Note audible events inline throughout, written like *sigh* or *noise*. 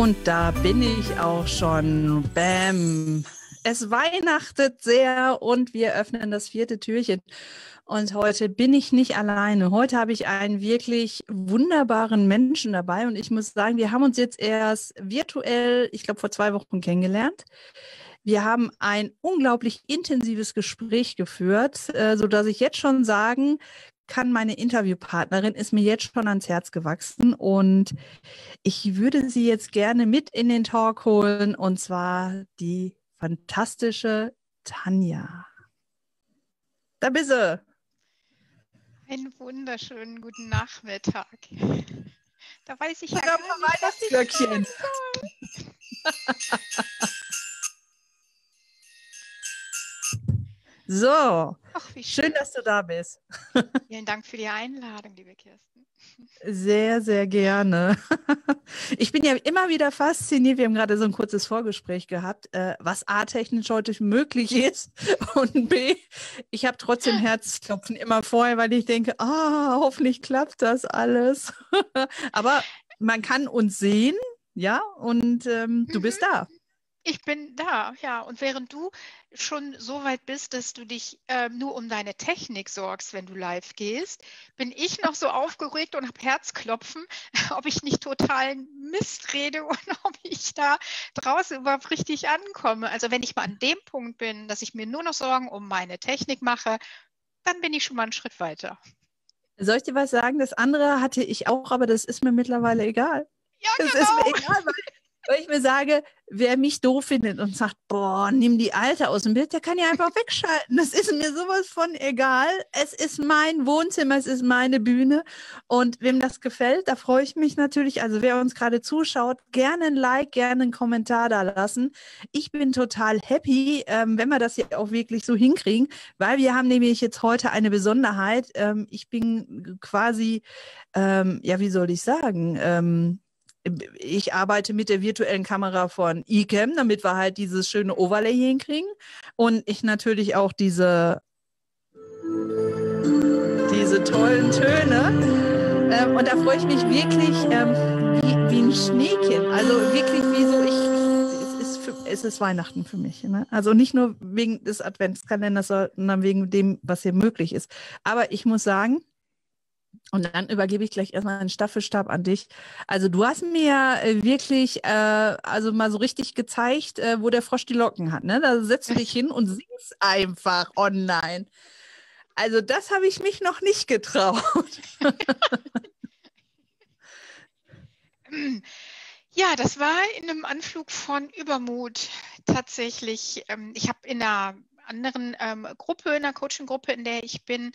Und da bin ich auch schon. Bäm. Es weihnachtet sehr und wir öffnen das vierte Türchen. Und heute bin ich nicht alleine. Heute habe ich einen wirklich wunderbaren Menschen dabei. Und ich muss sagen, wir haben uns jetzt erst virtuell, ich glaube, vor zwei Wochen kennengelernt. Wir haben ein unglaublich intensives Gespräch geführt, äh, so dass ich jetzt schon sagen kann, meine Interviewpartnerin ist mir jetzt schon ans Herz gewachsen und ich würde sie jetzt gerne mit in den Talk holen und zwar die fantastische Tanja. Da bist du. Einen wunderschönen guten Nachmittag. Da weiß ich ja, gar nicht, was ich So, Ach, schön. schön, dass du da bist. *laughs* Vielen Dank für die Einladung, liebe Kirsten. Sehr, sehr gerne. *laughs* Ich bin ja immer wieder fasziniert. Wir haben gerade so ein kurzes Vorgespräch gehabt, äh, was A, technisch heute möglich ist *laughs* und B, ich habe trotzdem Herzklopfen immer vorher, weil ich denke, ah, hoffentlich klappt das alles. Aber man kann uns sehen, ja, und ähm, du bist mhm. da. Ich bin da, ja. Und während du schon so weit bist, dass du dich äh, nur um deine Technik sorgst, wenn du live gehst, bin ich noch so aufgeregt und habe Herzklopfen, *laughs* ob ich nicht totalen Mist rede *laughs* und ob ich da draußen überhaupt richtig ankomme. Also wenn ich mal an dem Punkt bin, dass ich mir nur noch Sorgen um meine Technik mache, dann bin ich schon mal einen Schritt weiter. Soll ich dir was sagen? Das andere hatte ich auch, aber das ist mir mittlerweile egal. Ja, das genau. ist mir egal, weil weil ich mir sage, wer mich doof findet und sagt, boah, nimm die Alte aus dem Bild, der kann ja einfach wegschalten. Das ist mir sowas von egal. Es ist mein Wohnzimmer, es ist meine Bühne. Und wem das gefällt, da freue ich mich natürlich. Also wer uns gerade zuschaut, gerne ein Like, gerne einen Kommentar da lassen. Ich bin total happy, ähm, wenn wir das hier auch wirklich so hinkriegen, weil wir haben nämlich jetzt heute eine Besonderheit. Ähm, ich bin quasi, ähm, ja, wie soll ich sagen, ähm, ich arbeite mit der virtuellen Kamera von eCam, damit wir halt dieses schöne Overlay hinkriegen. Und ich natürlich auch diese, diese tollen Töne. Ähm, und da freue ich mich wirklich ähm, wie, wie ein Schneekind. Also wirklich wie so, ich, es ist, Weihnachten für mich. Ne? Also nicht nur wegen des Adventskalenders, sondern wegen dem, was hier möglich ist. Aber ich muss sagen, und dann übergebe ich gleich erstmal einen Staffelstab an dich. Also du hast mir äh, wirklich, äh, also mal so richtig gezeigt, äh, wo der Frosch die Locken hat. Ne? Da setzt du dich *laughs* hin und singst einfach online. Also das habe ich mich noch nicht getraut. *laughs* Ja, das war in einem Anflug von Übermut tatsächlich. Ähm, ich habe in einer anderen ähm, Gruppe, in einer Coaching-Gruppe, in der ich bin,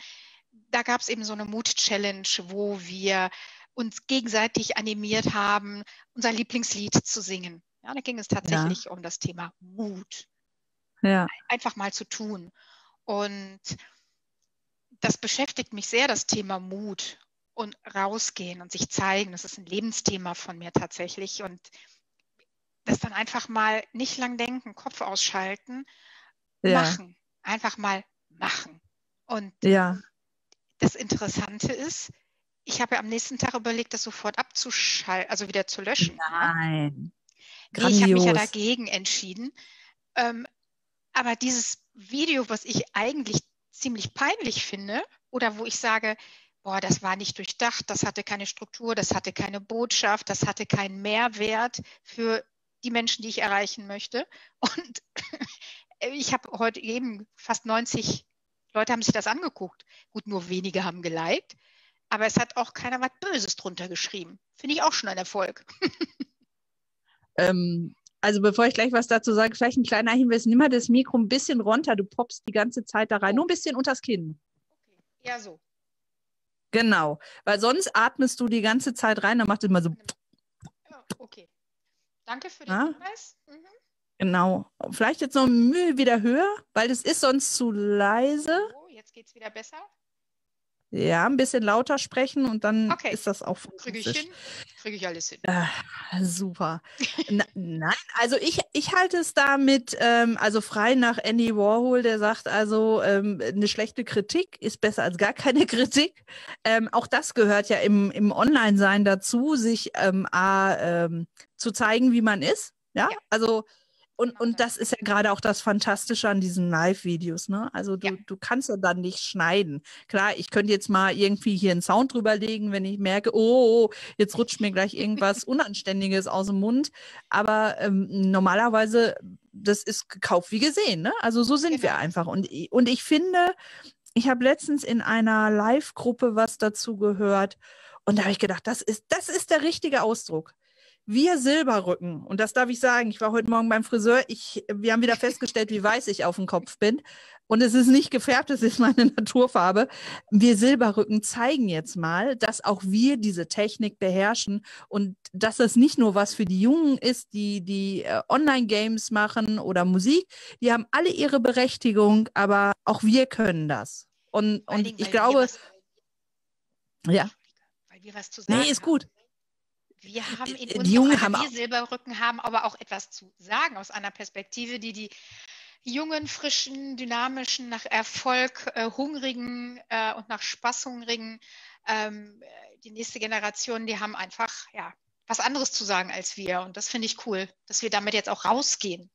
da gab es eben so eine Mut-Challenge, wo wir uns gegenseitig animiert haben, unser Lieblingslied zu singen. Ja, da ging es tatsächlich ja. um das Thema Mut. Ja. Einfach mal zu tun. Und das beschäftigt mich sehr, das Thema Mut und rausgehen und sich zeigen. Das ist ein Lebensthema von mir tatsächlich. Und das dann einfach mal nicht lang denken, Kopf ausschalten, ja. machen. Einfach mal machen. Und ja das Interessante ist, ich habe ja am nächsten Tag überlegt, das sofort abzuschalten, also wieder zu löschen. Nein. Nee, ich habe mich ja dagegen entschieden. Ähm, aber dieses Video, was ich eigentlich ziemlich peinlich finde, oder wo ich sage, boah, das war nicht durchdacht, das hatte keine Struktur, das hatte keine Botschaft, das hatte keinen Mehrwert für die Menschen, die ich erreichen möchte. Und *laughs* ich habe heute eben fast 90 Leute haben sich das angeguckt. Gut, nur wenige haben geliked, aber es hat auch keiner was Böses drunter geschrieben. Finde ich auch schon ein Erfolg. *laughs* ähm, also bevor ich gleich was dazu sage, vielleicht ein kleiner Hinweis, nimm mal das Mikro ein bisschen runter, du poppst die ganze Zeit da rein, nur ein bisschen unters Kinn. Okay, ja so. Genau, weil sonst atmest du die ganze Zeit rein, dann macht es immer so. Okay. Danke für den ja? Hinweis. Mhm. Genau. Vielleicht jetzt noch Mühe wieder höher, weil es ist sonst zu leise. Oh, jetzt geht es wieder besser. Ja, ein bisschen lauter sprechen und dann okay. ist das auch Kriege ich hin? Kriege ich alles hin. Ah, super. Na, nein, also ich, ich halte es damit, ähm, also frei nach Andy Warhol, der sagt also, ähm, eine schlechte Kritik ist besser als gar keine *laughs* Kritik. Ähm, auch das gehört ja im, im Online-Sein dazu, sich ähm, A, ähm, zu zeigen, wie man ist. Ja, ja. also und, und das ist ja gerade auch das Fantastische an diesen Live-Videos, ne? Also du, ja. du kannst ja dann nicht schneiden. Klar, ich könnte jetzt mal irgendwie hier einen Sound drüberlegen, wenn ich merke, oh, jetzt rutscht mir gleich irgendwas *laughs* Unanständiges aus dem Mund. Aber ähm, normalerweise, das ist gekauft wie gesehen, ne? Also so sind genau. wir einfach. Und, und ich finde, ich habe letztens in einer Live-Gruppe was dazu gehört. Und da habe ich gedacht, das ist, das ist der richtige Ausdruck. Wir Silberrücken, und das darf ich sagen, ich war heute Morgen beim Friseur, ich, wir haben wieder festgestellt, wie weiß ich auf dem Kopf bin. Und es ist nicht gefärbt, es ist meine *laughs* Naturfarbe. Wir Silberrücken zeigen jetzt mal, dass auch wir diese Technik beherrschen und dass das nicht nur was für die Jungen ist, die, die äh, Online-Games machen oder Musik. Die haben alle ihre Berechtigung, aber auch wir können das. Und, und ich glaube, ja. Weil wir was zu sagen Nee, ist gut. Wir haben in die Jungen haben wir Silberrücken haben aber auch etwas zu sagen aus einer Perspektive, die die jungen, frischen, dynamischen, nach Erfolg äh, hungrigen äh, und nach Spaß hungrigen, ähm, die nächste Generation, die haben einfach ja was anderes zu sagen als wir und das finde ich cool, dass wir damit jetzt auch rausgehen.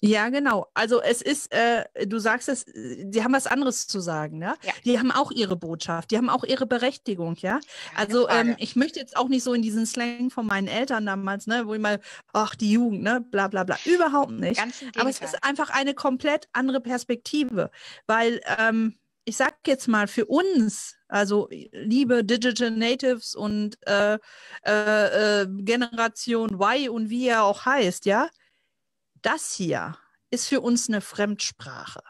Ja, genau. Also es ist, äh, du sagst es, die haben was anderes zu sagen, ne? Ja. Die haben auch ihre Botschaft, die haben auch ihre Berechtigung, ja. Also ähm, ich möchte jetzt auch nicht so in diesen Slang von meinen Eltern damals, ne, wo ich mal, ach, die Jugend, ne, bla bla bla. Überhaupt nicht. Aber es ist einfach eine komplett andere Perspektive. Weil, ähm, ich sag jetzt mal, für uns, also liebe Digital Natives und äh, äh, äh Generation Y und wie er auch heißt, ja, das hier ist für uns eine Fremdsprache.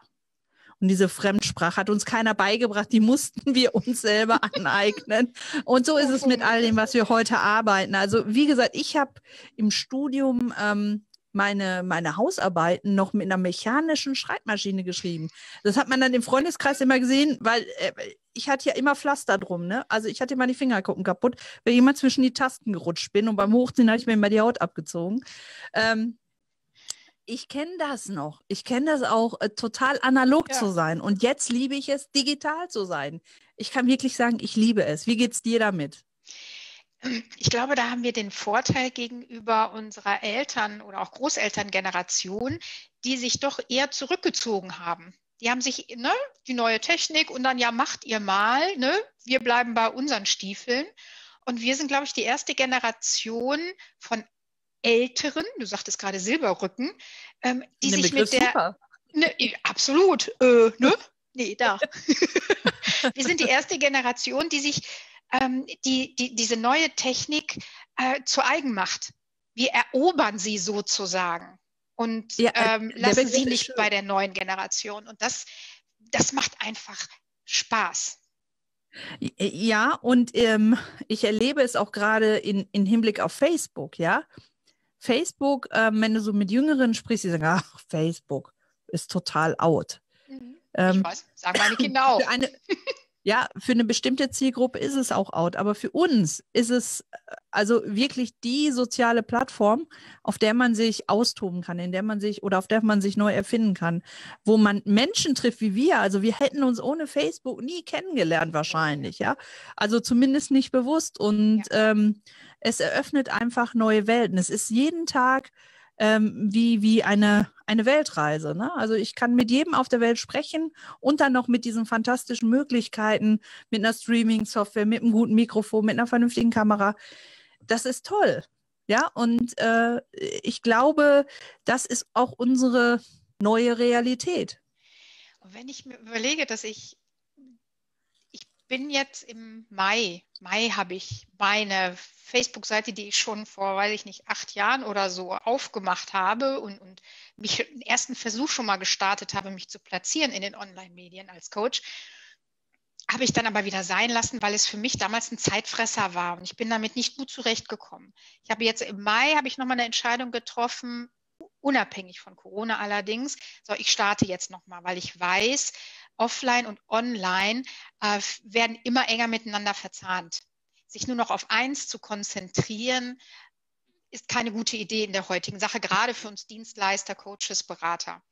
Und diese Fremdsprache hat uns keiner beigebracht, die mussten wir uns selber *laughs* aneignen. Und so ist es mit all dem, was wir heute arbeiten. Also wie gesagt, ich habe im Studium ähm, meine, meine Hausarbeiten noch mit einer mechanischen Schreibmaschine geschrieben. Das hat man dann im Freundeskreis immer gesehen, weil äh, ich hatte ja immer Pflaster drum. Ne? Also ich hatte immer die Fingerkuppen kaputt, weil ich immer zwischen die Tasten gerutscht bin und beim Hochziehen habe ich mir immer die Haut abgezogen. Ähm, ich kenne das noch. Ich kenne das auch, äh, total analog ja. zu sein. Und jetzt liebe ich es, digital zu sein. Ich kann wirklich sagen, ich liebe es. Wie geht es dir damit? Ich glaube, da haben wir den Vorteil gegenüber unserer Eltern oder auch Großelterngeneration, die sich doch eher zurückgezogen haben. Die haben sich, ne, die neue Technik und dann ja, macht ihr mal, ne, wir bleiben bei unseren Stiefeln. Und wir sind, glaube ich, die erste Generation von Älteren, du sagtest gerade Silberrücken, ähm, die sich mit der. Ne, absolut. Äh, ne? *laughs* Nee, da. *laughs* Wir sind die erste Generation, die sich ähm, die, die, diese neue Technik äh, zu eigen macht. Wir erobern sie sozusagen und ja, äh, ähm, lassen sie nicht bei der neuen Generation. Und das, das macht einfach Spaß. Ja, und ähm, ich erlebe es auch gerade in, in Hinblick auf Facebook, ja. Facebook, ähm, wenn du so mit Jüngeren sprichst, die sagen, ach, Facebook ist total out. Mhm. Ähm, ich weiß, sagen meine Kinder auch. Eine, *laughs* ja, für eine bestimmte Zielgruppe ist es auch out, aber für uns ist es äh, also wirklich die soziale Plattform, auf der man sich austoben kann, in der man sich oder auf der man sich neu erfinden kann, wo man Menschen trifft wie wir. Also wir hätten uns ohne Facebook nie kennengelernt wahrscheinlich, ja. Also zumindest nicht bewusst und ja. ähm, es eröffnet einfach neue Welten. Es ist jeden Tag ähm, wie, wie eine, eine Weltreise. Ne? Also ich kann mit jedem auf der Welt sprechen und dann noch mit diesen fantastischen Möglichkeiten, mit einer Streaming-Software, mit einem guten Mikrofon, mit einer vernünftigen Kamera. Das ist toll. Ja, und äh, ich glaube, das ist auch unsere neue Realität. Und wenn ich mir überlege, dass ich bin jetzt im Mai. Mai habe ich meine Facebook-Seite, die ich schon vor, weiß ich nicht, acht Jahren oder so aufgemacht habe und, und mich den ersten Versuch schon mal gestartet habe, mich zu platzieren in den Online-Medien als Coach, habe ich dann aber wieder sein lassen, weil es für mich damals ein Zeitfresser war und ich bin damit nicht gut zurechtgekommen. Ich habe jetzt im Mai habe ich nochmal eine Entscheidung getroffen, unabhängig von Corona allerdings. So, ich starte jetzt nochmal, weil ich weiß, offline und online äh, werden immer enger miteinander verzahnt. Sich nur noch auf eins zu konzentrieren, ist keine gute Idee in der heutigen Sache, gerade für uns Dienstleister, Coaches, Berater.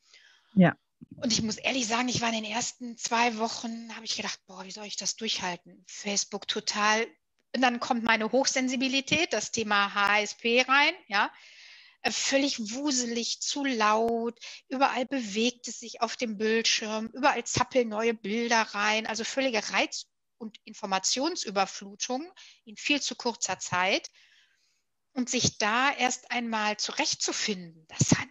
Ja. Und ich muss ehrlich sagen, ich war in den ersten zwei Wochen, habe ich gedacht, boah, wie soll ich das durchhalten? Facebook total. Und dann kommt meine Hochsensibilität, das Thema HSP rein, ja. Äh, völlig wuselig, zu laut, überall bewegt es sich auf dem Bildschirm, überall zappeln neue Bilder rein, also völlige Reiz- und Informationsüberflutung in viel zu kurzer Zeit. Und sich da erst einmal zurechtzufinden, das hat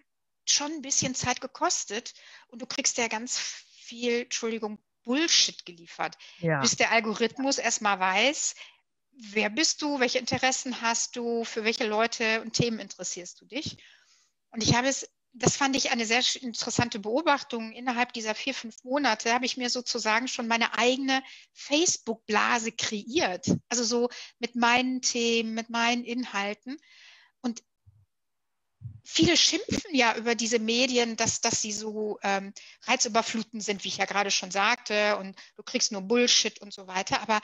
schon ein bisschen Zeit gekostet und du kriegst ja ganz viel, Entschuldigung, Bullshit geliefert. Ja. Bis der Algorithmus erstmal weiß, wer bist du, welche Interessen hast du, für welche Leute und Themen interessierst du dich. Und ich habe es, das fand ich eine sehr interessante Beobachtung. Innerhalb dieser vier, fünf Monate habe ich mir sozusagen schon meine eigene Facebook-Blase kreiert. Also so mit meinen Themen, mit meinen Inhalten. Und viele schimpfen ja über diese Medien, dass, dass sie so ähm, reizüberflutend sind, wie ich ja gerade schon sagte, und du kriegst nur Bullshit und so weiter. Aber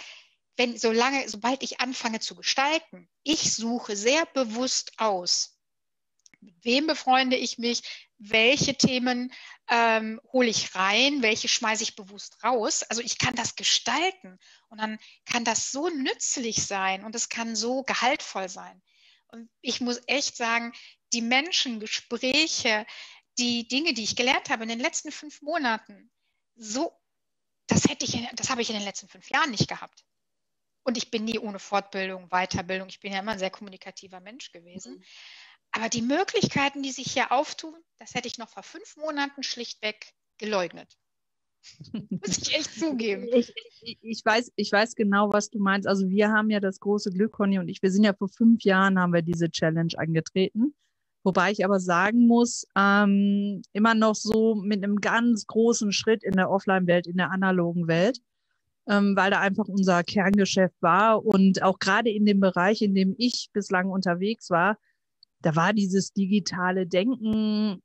wenn, solange, sobald ich anfange zu gestalten, ich suche sehr bewusst aus, mit wem befreunde ich mich, welche Themen ähm, hole ich rein, welche schmeiße ich bewusst raus. Also ich kann das gestalten und dann kann das so nützlich sein und es kann so gehaltvoll sein. Und ich muss echt sagen, die Menschen, Gespräche, die Dinge, die ich gelernt habe in den letzten fünf Monaten, so, das hätte ich, das habe ich in den letzten fünf Jahren nicht gehabt. Und ich bin nie ohne Fortbildung, Weiterbildung. Ich bin ja immer ein sehr kommunikativer Mensch gewesen. Mhm. Aber die Möglichkeiten, die sich hier auftun, das hätte ich noch vor fünf Monaten schlichtweg geleugnet. *laughs* Muss ich echt zugeben. Ich, ich, ich, weiß, ich weiß genau, was du meinst. Also wir haben ja das große Glück, Conny und ich, wir sind ja vor fünf Jahren, haben wir diese Challenge angetreten. Wobei ich aber sagen muss, ähm, immer noch so mit einem ganz großen Schritt in der Offline-Welt, in der analogen Welt, ähm, weil da einfach unser Kerngeschäft war. Und auch gerade in dem Bereich, in dem ich bislang unterwegs war, da war dieses digitale Denken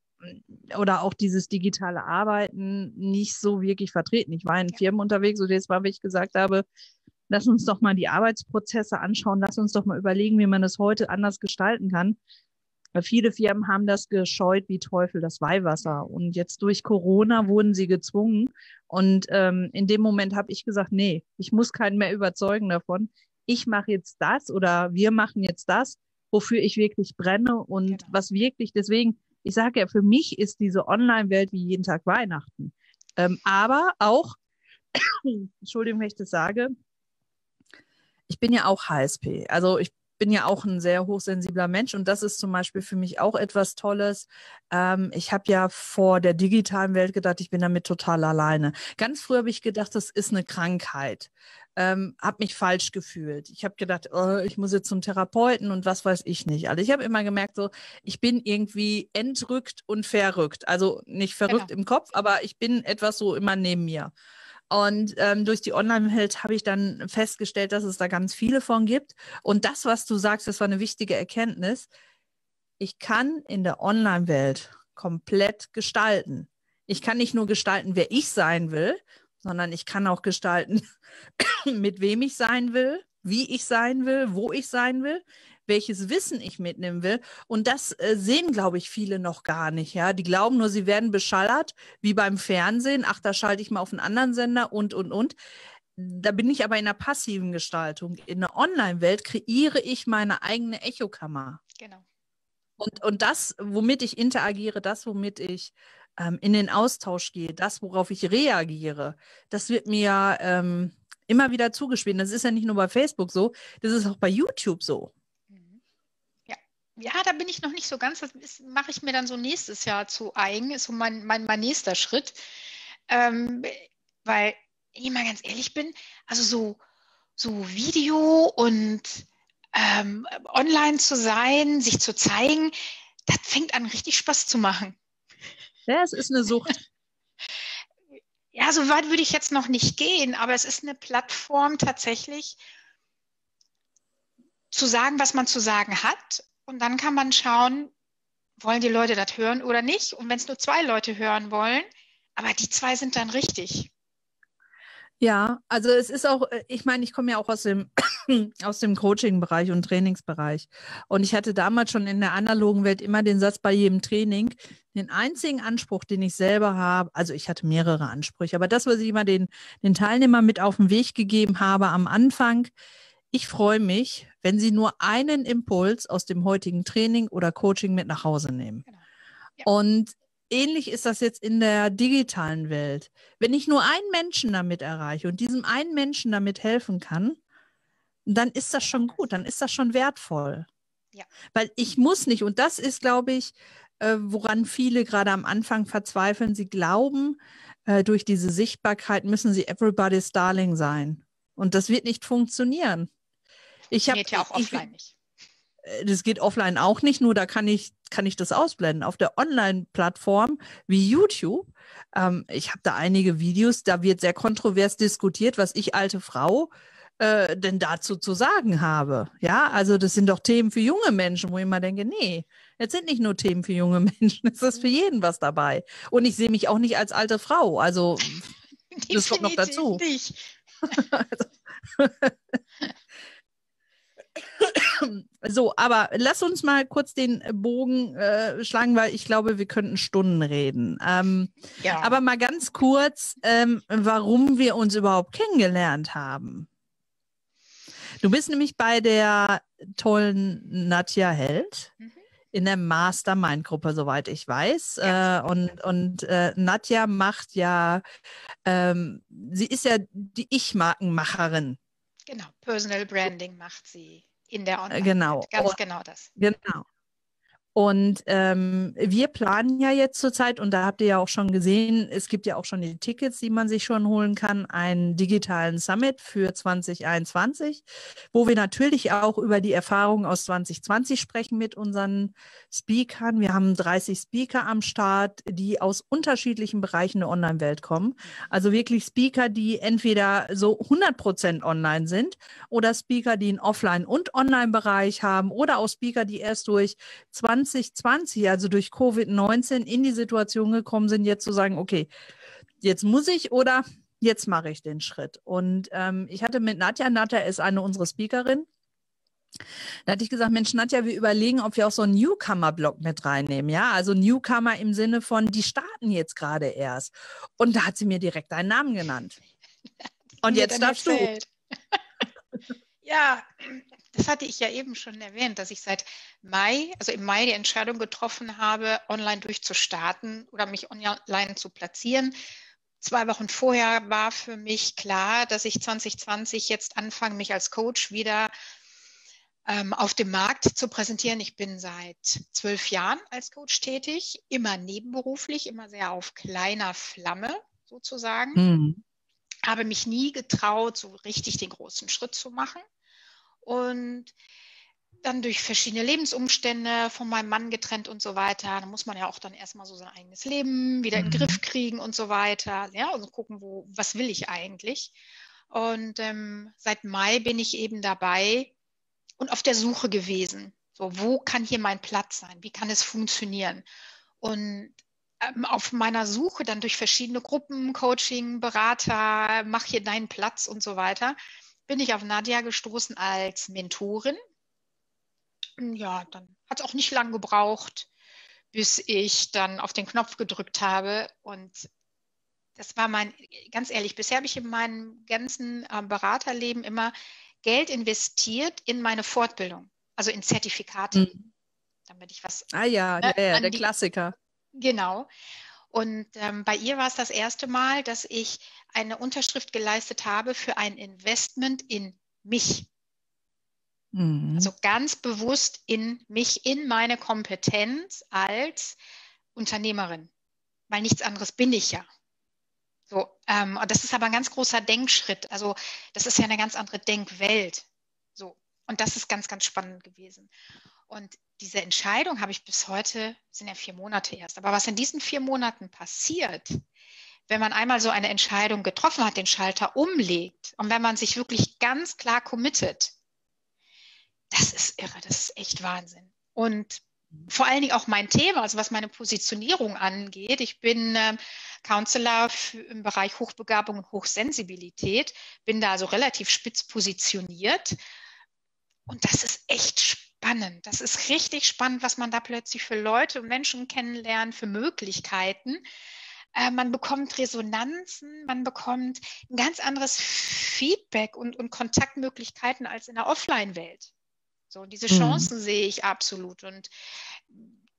oder auch dieses digitale Arbeiten nicht so wirklich vertreten. Ich war in Firmen unterwegs, und jetzt war, wie ich gesagt habe, lass uns doch mal die Arbeitsprozesse anschauen, lass uns doch mal überlegen, wie man es heute anders gestalten kann. Viele Firmen haben das gescheut wie Teufel, das Weihwasser. Und jetzt durch Corona wurden sie gezwungen. Und ähm, in dem Moment habe ich gesagt, nee, ich muss keinen mehr überzeugen davon. Ich mache jetzt das oder wir machen jetzt das, wofür ich wirklich brenne und genau. was wirklich, deswegen, ich sage ja, für mich ist diese Online-Welt wie jeden Tag Weihnachten. Ähm, aber auch, *coughs* Entschuldigung, wenn ich das sage, ich bin ja auch HSP. Also ich bin ja auch ein sehr hochsensibler Mensch und das ist zum Beispiel für mich auch etwas Tolles. Ähm, ich habe ja vor der digitalen Welt gedacht, ich bin damit total alleine. Ganz früh habe ich gedacht, das ist eine Krankheit. Ähm, habe mich falsch gefühlt. Ich habe gedacht, oh, ich muss jetzt zum Therapeuten und was weiß ich nicht. Also ich habe immer gemerkt, so ich bin irgendwie entrückt und verrückt. Also nicht verrückt genau. im Kopf, aber ich bin etwas so immer neben mir. Und ähm, durch die Online-Welt habe ich dann festgestellt, dass es da ganz viele von gibt. Und das, was du sagst, das war eine wichtige Erkenntnis. Ich kann in der Online-Welt komplett gestalten. Ich kann nicht nur gestalten, wer ich sein will, sondern ich kann auch gestalten, *coughs* mit wem ich sein will, wie ich sein will, wo ich sein will welches Wissen ich mitnehmen will. Und das äh, sehen, glaube ich, viele noch gar nicht. Ja, die glauben nur, sie werden beschallert, wie beim Fernsehen. Ach, da schalte ich mal auf einen anderen Sender und, und, und. Da bin ich aber in einer passiven Gestaltung. In der Online-Welt kreiere ich meine eigene Echokammer. Genau. Und, und das, womit ich interagiere, das, womit ich ähm, in den Austausch gehe, das, worauf ich reagiere, das wird mir ähm, immer wieder zugespielt. Das ist ja nicht nur bei Facebook so, das ist auch bei YouTube so ja, da bin ich noch nicht so ganz. Das mache ich mir dann so nächstes Jahr zu eigen, ist so mein, mein, mein nächster Schritt. Ähm, weil, wenn ich mal ganz ehrlich bin, also so, so Video und ähm, online zu sein, sich zu zeigen, das fängt an, richtig Spaß zu machen. Ja, es ist eine Sucht. *laughs* ja, so weit würde ich jetzt noch nicht gehen, aber es ist eine Plattform tatsächlich, zu sagen, was man zu sagen hat und dann kann man schauen, wollen die Leute das hören oder nicht. Und wenn es nur zwei Leute hören wollen, aber die zwei sind dann richtig. Ja, also es ist auch, äh, ich meine, ich komme ja auch aus dem, *coughs* aus dem Coaching-Bereich und Trainingsbereich. Und ich hatte damals schon in der analogen Welt immer den Satz bei jedem Training, den einzigen Anspruch, den ich selber habe, also ich hatte mehrere Ansprüche, aber das, was ich immer den, den Teilnehmern mit auf den Weg gegeben habe am Anfang, ich freue mich, wenn sie nur einen Impuls aus dem heutigen Training oder Coaching mit nach Hause nehmen. Genau. Ja. Und ähnlich ist das jetzt in der digitalen Welt. Wenn ich nur einen Menschen damit erreiche und diesem einen Menschen damit helfen kann, dann ist das schon gut, dann ist das schon wertvoll. Ja. Weil ich muss nicht, und das ist, glaube ich, äh, woran viele gerade am Anfang verzweifeln, sie glauben, äh, durch diese Sichtbarkeit müssen sie everybody's darling sein. Und das wird nicht funktionieren. Ich habe ja auch offline ich, nicht. Äh, das geht offline auch nicht, nur da kann ich, kann ich das ausblenden. Auf der Online-Plattform wie YouTube, ähm, ich habe da einige Videos, da wird sehr kontrovers diskutiert, was ich alte Frau äh, denn dazu zu sagen habe. Ja, also das sind doch Themen für junge Menschen, wo ich immer denke, nee, jetzt sind nicht nur Themen für junge *laughs* Menschen, es ist für jeden was dabei. Und ich sehe mich auch nicht als alte Frau. Also *laughs* das kommt noch dazu. Nicht. *laughs* also, *clears throat* So, aber lass uns mal kurz den Bogen äh, schlagen, weil ich glaube, wir könnten Stunden reden. Ähm, ja. Aber mal ganz kurz, ähm, warum wir uns überhaupt kennengelernt haben. Du bist nämlich bei der tollen Nadja Held. Mhm in der Mastermind-Gruppe, soweit ich weiß. Ja. Äh, und und äh, Nadja macht ja, ähm, sie ist ja die Ich-Markenmacherin. Genau, Personal Branding macht sie in der Online. Genau. Ganz genau das. Genau. Und ähm, wir planen ja jetzt zurzeit, und da habt ihr ja auch schon gesehen, es gibt ja auch schon die Tickets, die man sich schon holen kann, einen digitalen Summit für 2021, wo wir natürlich auch über die Erfahrungen aus 2020 sprechen mit unseren Speakern. Wir haben 30 Speaker am Start, die aus unterschiedlichen Bereichen der Online-Welt kommen. Also wirklich Speaker, die entweder so 100 Prozent online sind oder Speaker, die einen Offline- und Online-Bereich haben oder auch Speaker, die erst durch 20 2020, also durch Covid-19, in die Situation gekommen sind, jetzt zu sagen, okay, jetzt muss ich oder jetzt mache ich den Schritt. Und ähm, ich hatte mit Nadja, Nadja ist eine unserer Speakerin, da hatte ich gesagt, Mensch, Nadja, wir überlegen, ob wir auch so einen Newcomer-Blog mit reinnehmen. Ja, also Newcomer im Sinne von, die starten jetzt gerade erst. Und da hat sie mir direkt einen Namen genannt. *laughs* Und jetzt darfst erzählt. du. *laughs* ja, das hatte ich ja eben schon erwähnt, dass ich seit Mai, also im Mai die Entscheidung getroffen habe, online durchzustarten oder mich online zu platzieren. Zwei Wochen vorher war für mich klar, dass ich 2020 jetzt anfange, mich als Coach wieder ähm, auf dem Markt zu präsentieren. Ich bin seit zwölf Jahren als Coach tätig, immer nebenberuflich, immer sehr auf kleiner Flamme sozusagen. Mhm. Habe mich nie getraut, so richtig den großen Schritt zu machen. Und dann durch verschiedene Lebensumstände von meinem Mann getrennt und so weiter. Da muss man ja auch dann erstmal so sein eigenes Leben wieder in den Griff mhm. kriegen und so weiter. Ja, und gucken, wo, was will ich eigentlich? Und ähm, seit Mai bin ich eben dabei und auf der Suche gewesen. So, wo kann hier mein Platz sein? Wie kann es funktionieren? Und ähm, auf meiner Suche dann durch verschiedene Gruppen, Coaching, Berater, mach hier deinen Platz und so weiter, bin ich auf Nadja gestoßen als Mentorin. Ja, dann hat es auch nicht lang gebraucht, bis ich dann auf den Knopf gedrückt habe. Und das war mein, ganz ehrlich, bisher habe ich in meinem ganzen äh, Beraterleben immer Geld investiert in meine Fortbildung, also in Zertifikate. Mhm. Damit ich was. Ah ja, ne, ja, ja der die, Klassiker. Genau. Und ähm, bei ihr war es das erste Mal, dass ich eine Unterschrift geleistet habe für ein Investment in mich. Mhm. Also ganz bewusst in mich, in meine Kompetenz als Unternehmerin, weil nichts anderes bin ich ja. So, ähm, das ist aber ein ganz großer Denkschritt. Also das ist ja eine ganz andere Denkwelt. So, und das ist ganz, ganz spannend gewesen. Und diese Entscheidung habe ich bis heute, sind ja vier Monate erst, aber was in diesen vier Monaten passiert, wenn man einmal so eine Entscheidung getroffen hat, den Schalter umlegt und wenn man sich wirklich ganz klar committet, das ist irre, das ist echt Wahnsinn. Und vor allen Dingen auch mein Thema, also was meine Positionierung angeht. Ich bin äh, Counselor im Bereich Hochbegabung und Hochsensibilität, bin da also relativ spitz positioniert. Und das ist echt spannend. Das ist richtig spannend, was man da plötzlich für Leute und Menschen kennenlernt, für Möglichkeiten. Äh, man bekommt Resonanzen, man bekommt ein ganz anderes Feedback und, und Kontaktmöglichkeiten als in der Offline-Welt. So, diese mhm. Chancen mhm. sehe ich absolut. Und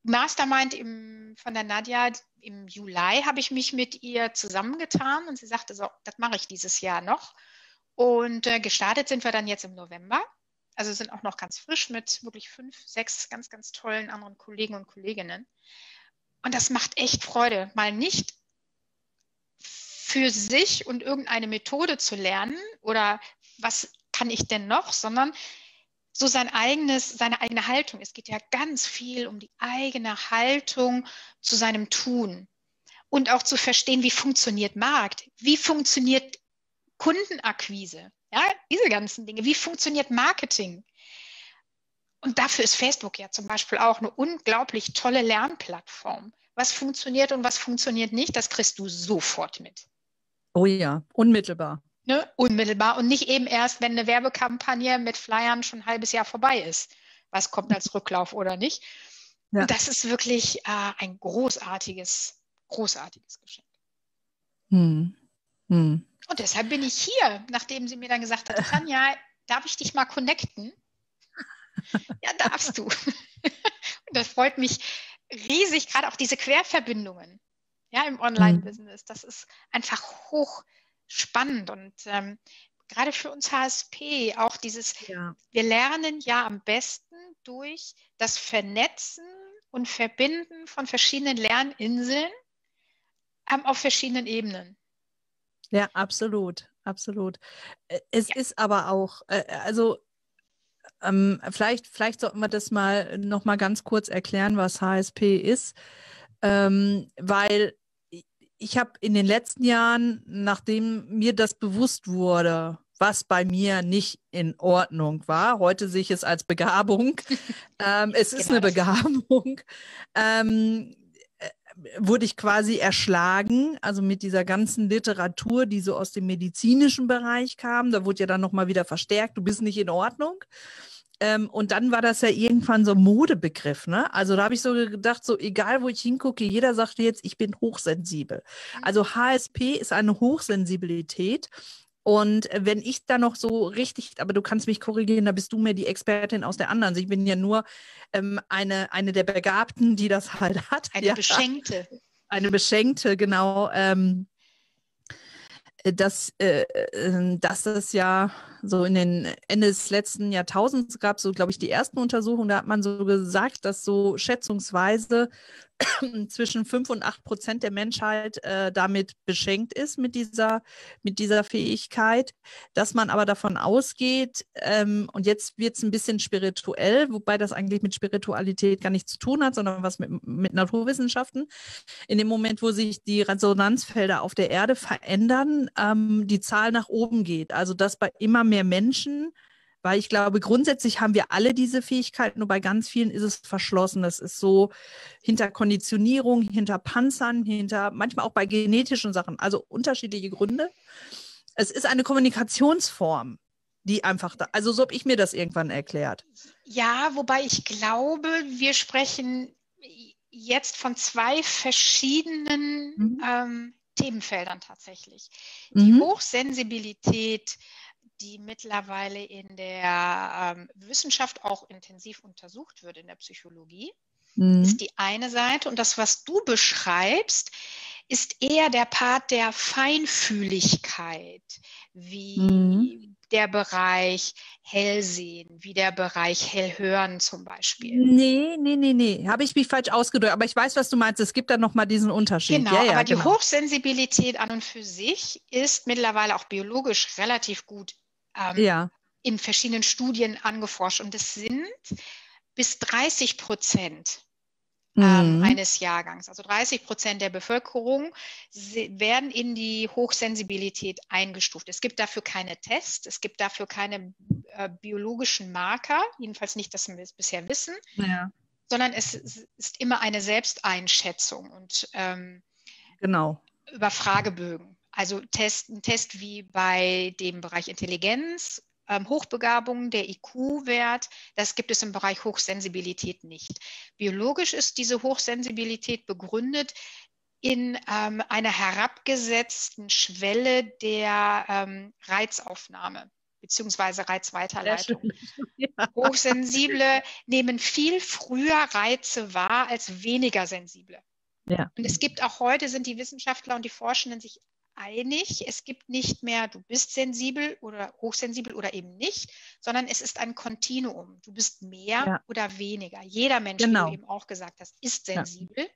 Mastermind im, von der Nadja im Juli habe ich mich mit ihr zusammengetan und sie sagte so, das mache ich dieses Jahr noch. Und äh, gestartet sind wir dann jetzt im November. Also sind auch noch ganz frisch mit wirklich fünf, sechs ganz, ganz tollen anderen Kollegen und Kolleginnen. Und das macht echt Freude, mal nicht für sich und irgendeine Methode zu lernen oder was kann ich denn noch, sondern so sein eigenes, seine eigene Haltung. Es geht ja ganz viel um die eigene Haltung zu seinem Tun und auch zu verstehen, wie funktioniert Markt, wie funktioniert Kundenakquise, ja, diese ganzen Dinge, wie funktioniert Marketing. Und dafür ist Facebook ja zum Beispiel auch eine unglaublich tolle Lernplattform. Was funktioniert und was funktioniert nicht, das kriegst du sofort mit. Oh ja, unmittelbar ne, unmittelbar und nicht eben erst, wenn eine Werbekampagne mit Flyern schon ein halbes Jahr vorbei ist. Was kommt als Rücklauf oder nicht? Ja. Das ist wirklich äh, ein großartiges, großartiges Geschenk. Hm. Hm. Und deshalb bin ich hier, nachdem sie mir dann gesagt hat, Tanja, darf ich dich mal connecten? ja, darfst du. und das freut mich riesig, gerade auch diese Querverbindungen ja, im Online-Business. Das ist einfach hoch, spannend und ähm, gerade für uns HSP auch dieses, ja. wir lernen ja am besten durch das Vernetzen und Verbinden von verschiedenen Lerninseln ähm, auf verschiedenen Ebenen. Ja, absolut, absolut. Äh, es ja. ist aber auch, äh, also ähm, vielleicht, vielleicht sollten wir das mal noch mal ganz kurz erklären, was HSP ist, ähm, weil ich habe in den letzten Jahren, nachdem mir das bewusst wurde, was bei mir nicht in Ordnung war, heute sehe ich es als Begabung, *laughs* ähm, es ist genau. eine Begabung, ähm, äh, wurde ich quasi erschlagen, also mit dieser ganzen Literatur, die so aus dem medizinischen Bereich kam, da wurde ja dann nochmal wieder verstärkt, du bist nicht in Ordnung. Ähm, und dann war das ja irgendwann so ein Modebegriff, ne? Also da habe ich so gedacht, so egal wo ich hingucke, jeder sagt jetzt, ich bin hochsensibel. Mhm. Also HSP ist eine Hochsensibilität. Und wenn ich da noch so richtig, aber du kannst mich korrigieren, da bist du mir die Expertin aus der anderen. Ich bin ja nur ähm, eine, eine der Begabten, die das halt hat. Eine ja. Beschenkte. Eine Beschenkte, genau. Ähm, dass, äh, äh, dass es ja so in den Ende des letzten Jahrtausends gab, so glaube ich, die ersten Untersuchungen, da hat man so gesagt, dass so schätzungsweise *clears throat* zwischen 5 und 8 Prozent der Menschheit äh, damit beschenkt ist, mit dieser, mit dieser Fähigkeit, dass man aber davon ausgeht, ähm, und jetzt wird es ein bisschen spirituell, wobei das eigentlich mit Spiritualität gar nichts zu tun hat, sondern was mit, mit Naturwissenschaften. In dem Moment, wo sich die Resonanzfelder auf der Erde verändern, ähm, die Zahl nach oben geht. Also dass bei immer mehr Menschen weil ich glaube, grundsätzlich haben wir alle diese Fähigkeiten, nur bei ganz vielen ist es verschlossen. Das ist so hinter Konditionierung, hinter Panzern, hinter manchmal auch bei genetischen Sachen, also unterschiedliche Gründe. Es ist eine Kommunikationsform, die einfach da, also so habe ich mir das irgendwann erklärt. Ja, wobei ich glaube, wir sprechen jetzt von zwei verschiedenen mhm. ähm, Themenfeldern tatsächlich. Die mhm. Hochsensibilität die mittlerweile in der ähm, Wissenschaft auch intensiv untersucht wird, in der Psychologie, mhm. ist die eine Seite. Und das, was du beschreibst, ist eher der Part der Feinfühligkeit, wie mhm. der Bereich Hellsehen, wie der Bereich Hellhören zum Beispiel. Nee, nee, nee, nee. Habe ich mich falsch ausgedrückt. Aber ich weiß, was du meinst. Es gibt da nochmal diesen Unterschied. Genau, ja, ja, aber genau. die Hochsensibilität an und für sich ist mittlerweile auch biologisch relativ gut ähm, ja. in verschiedenen Studien angeforscht. Und es sind bis 30 Prozent ähm, mhm. eines Jahrgangs. Also 30 Prozent der Bevölkerung werden in die Hochsensibilität eingestuft. Es gibt dafür keine Tests, es gibt dafür keine äh, biologischen Marker, jedenfalls nicht, dass wir es bisher wissen, ja. sondern es ist immer eine Selbsteinschätzung. Und ähm, genau über Fragebögen. Also Test, ein Test wie bei dem Bereich Intelligenz, ähm, Hochbegabung, der IQ-Wert, das gibt es im Bereich Hochsensibilität nicht. Biologisch ist diese Hochsensibilität begründet in ähm, einer herabgesetzten Schwelle der ähm, Reizaufnahme beziehungsweise Reizweiterleitung. *laughs* Ja. Hochsensible nehmen viel früher Reize wahr als weniger sensible. Ja. Und es gibt auch heute, sind die Wissenschaftler und die Forschenden sich einig, es gibt nicht mehr, du bist sensibel oder hochsensibel oder eben nicht, sondern es ist ein Kontinuum. Du bist mehr ja. oder weniger. Jeder Mensch, genau. wie du eben auch gesagt hast, ist sensibel. Ja.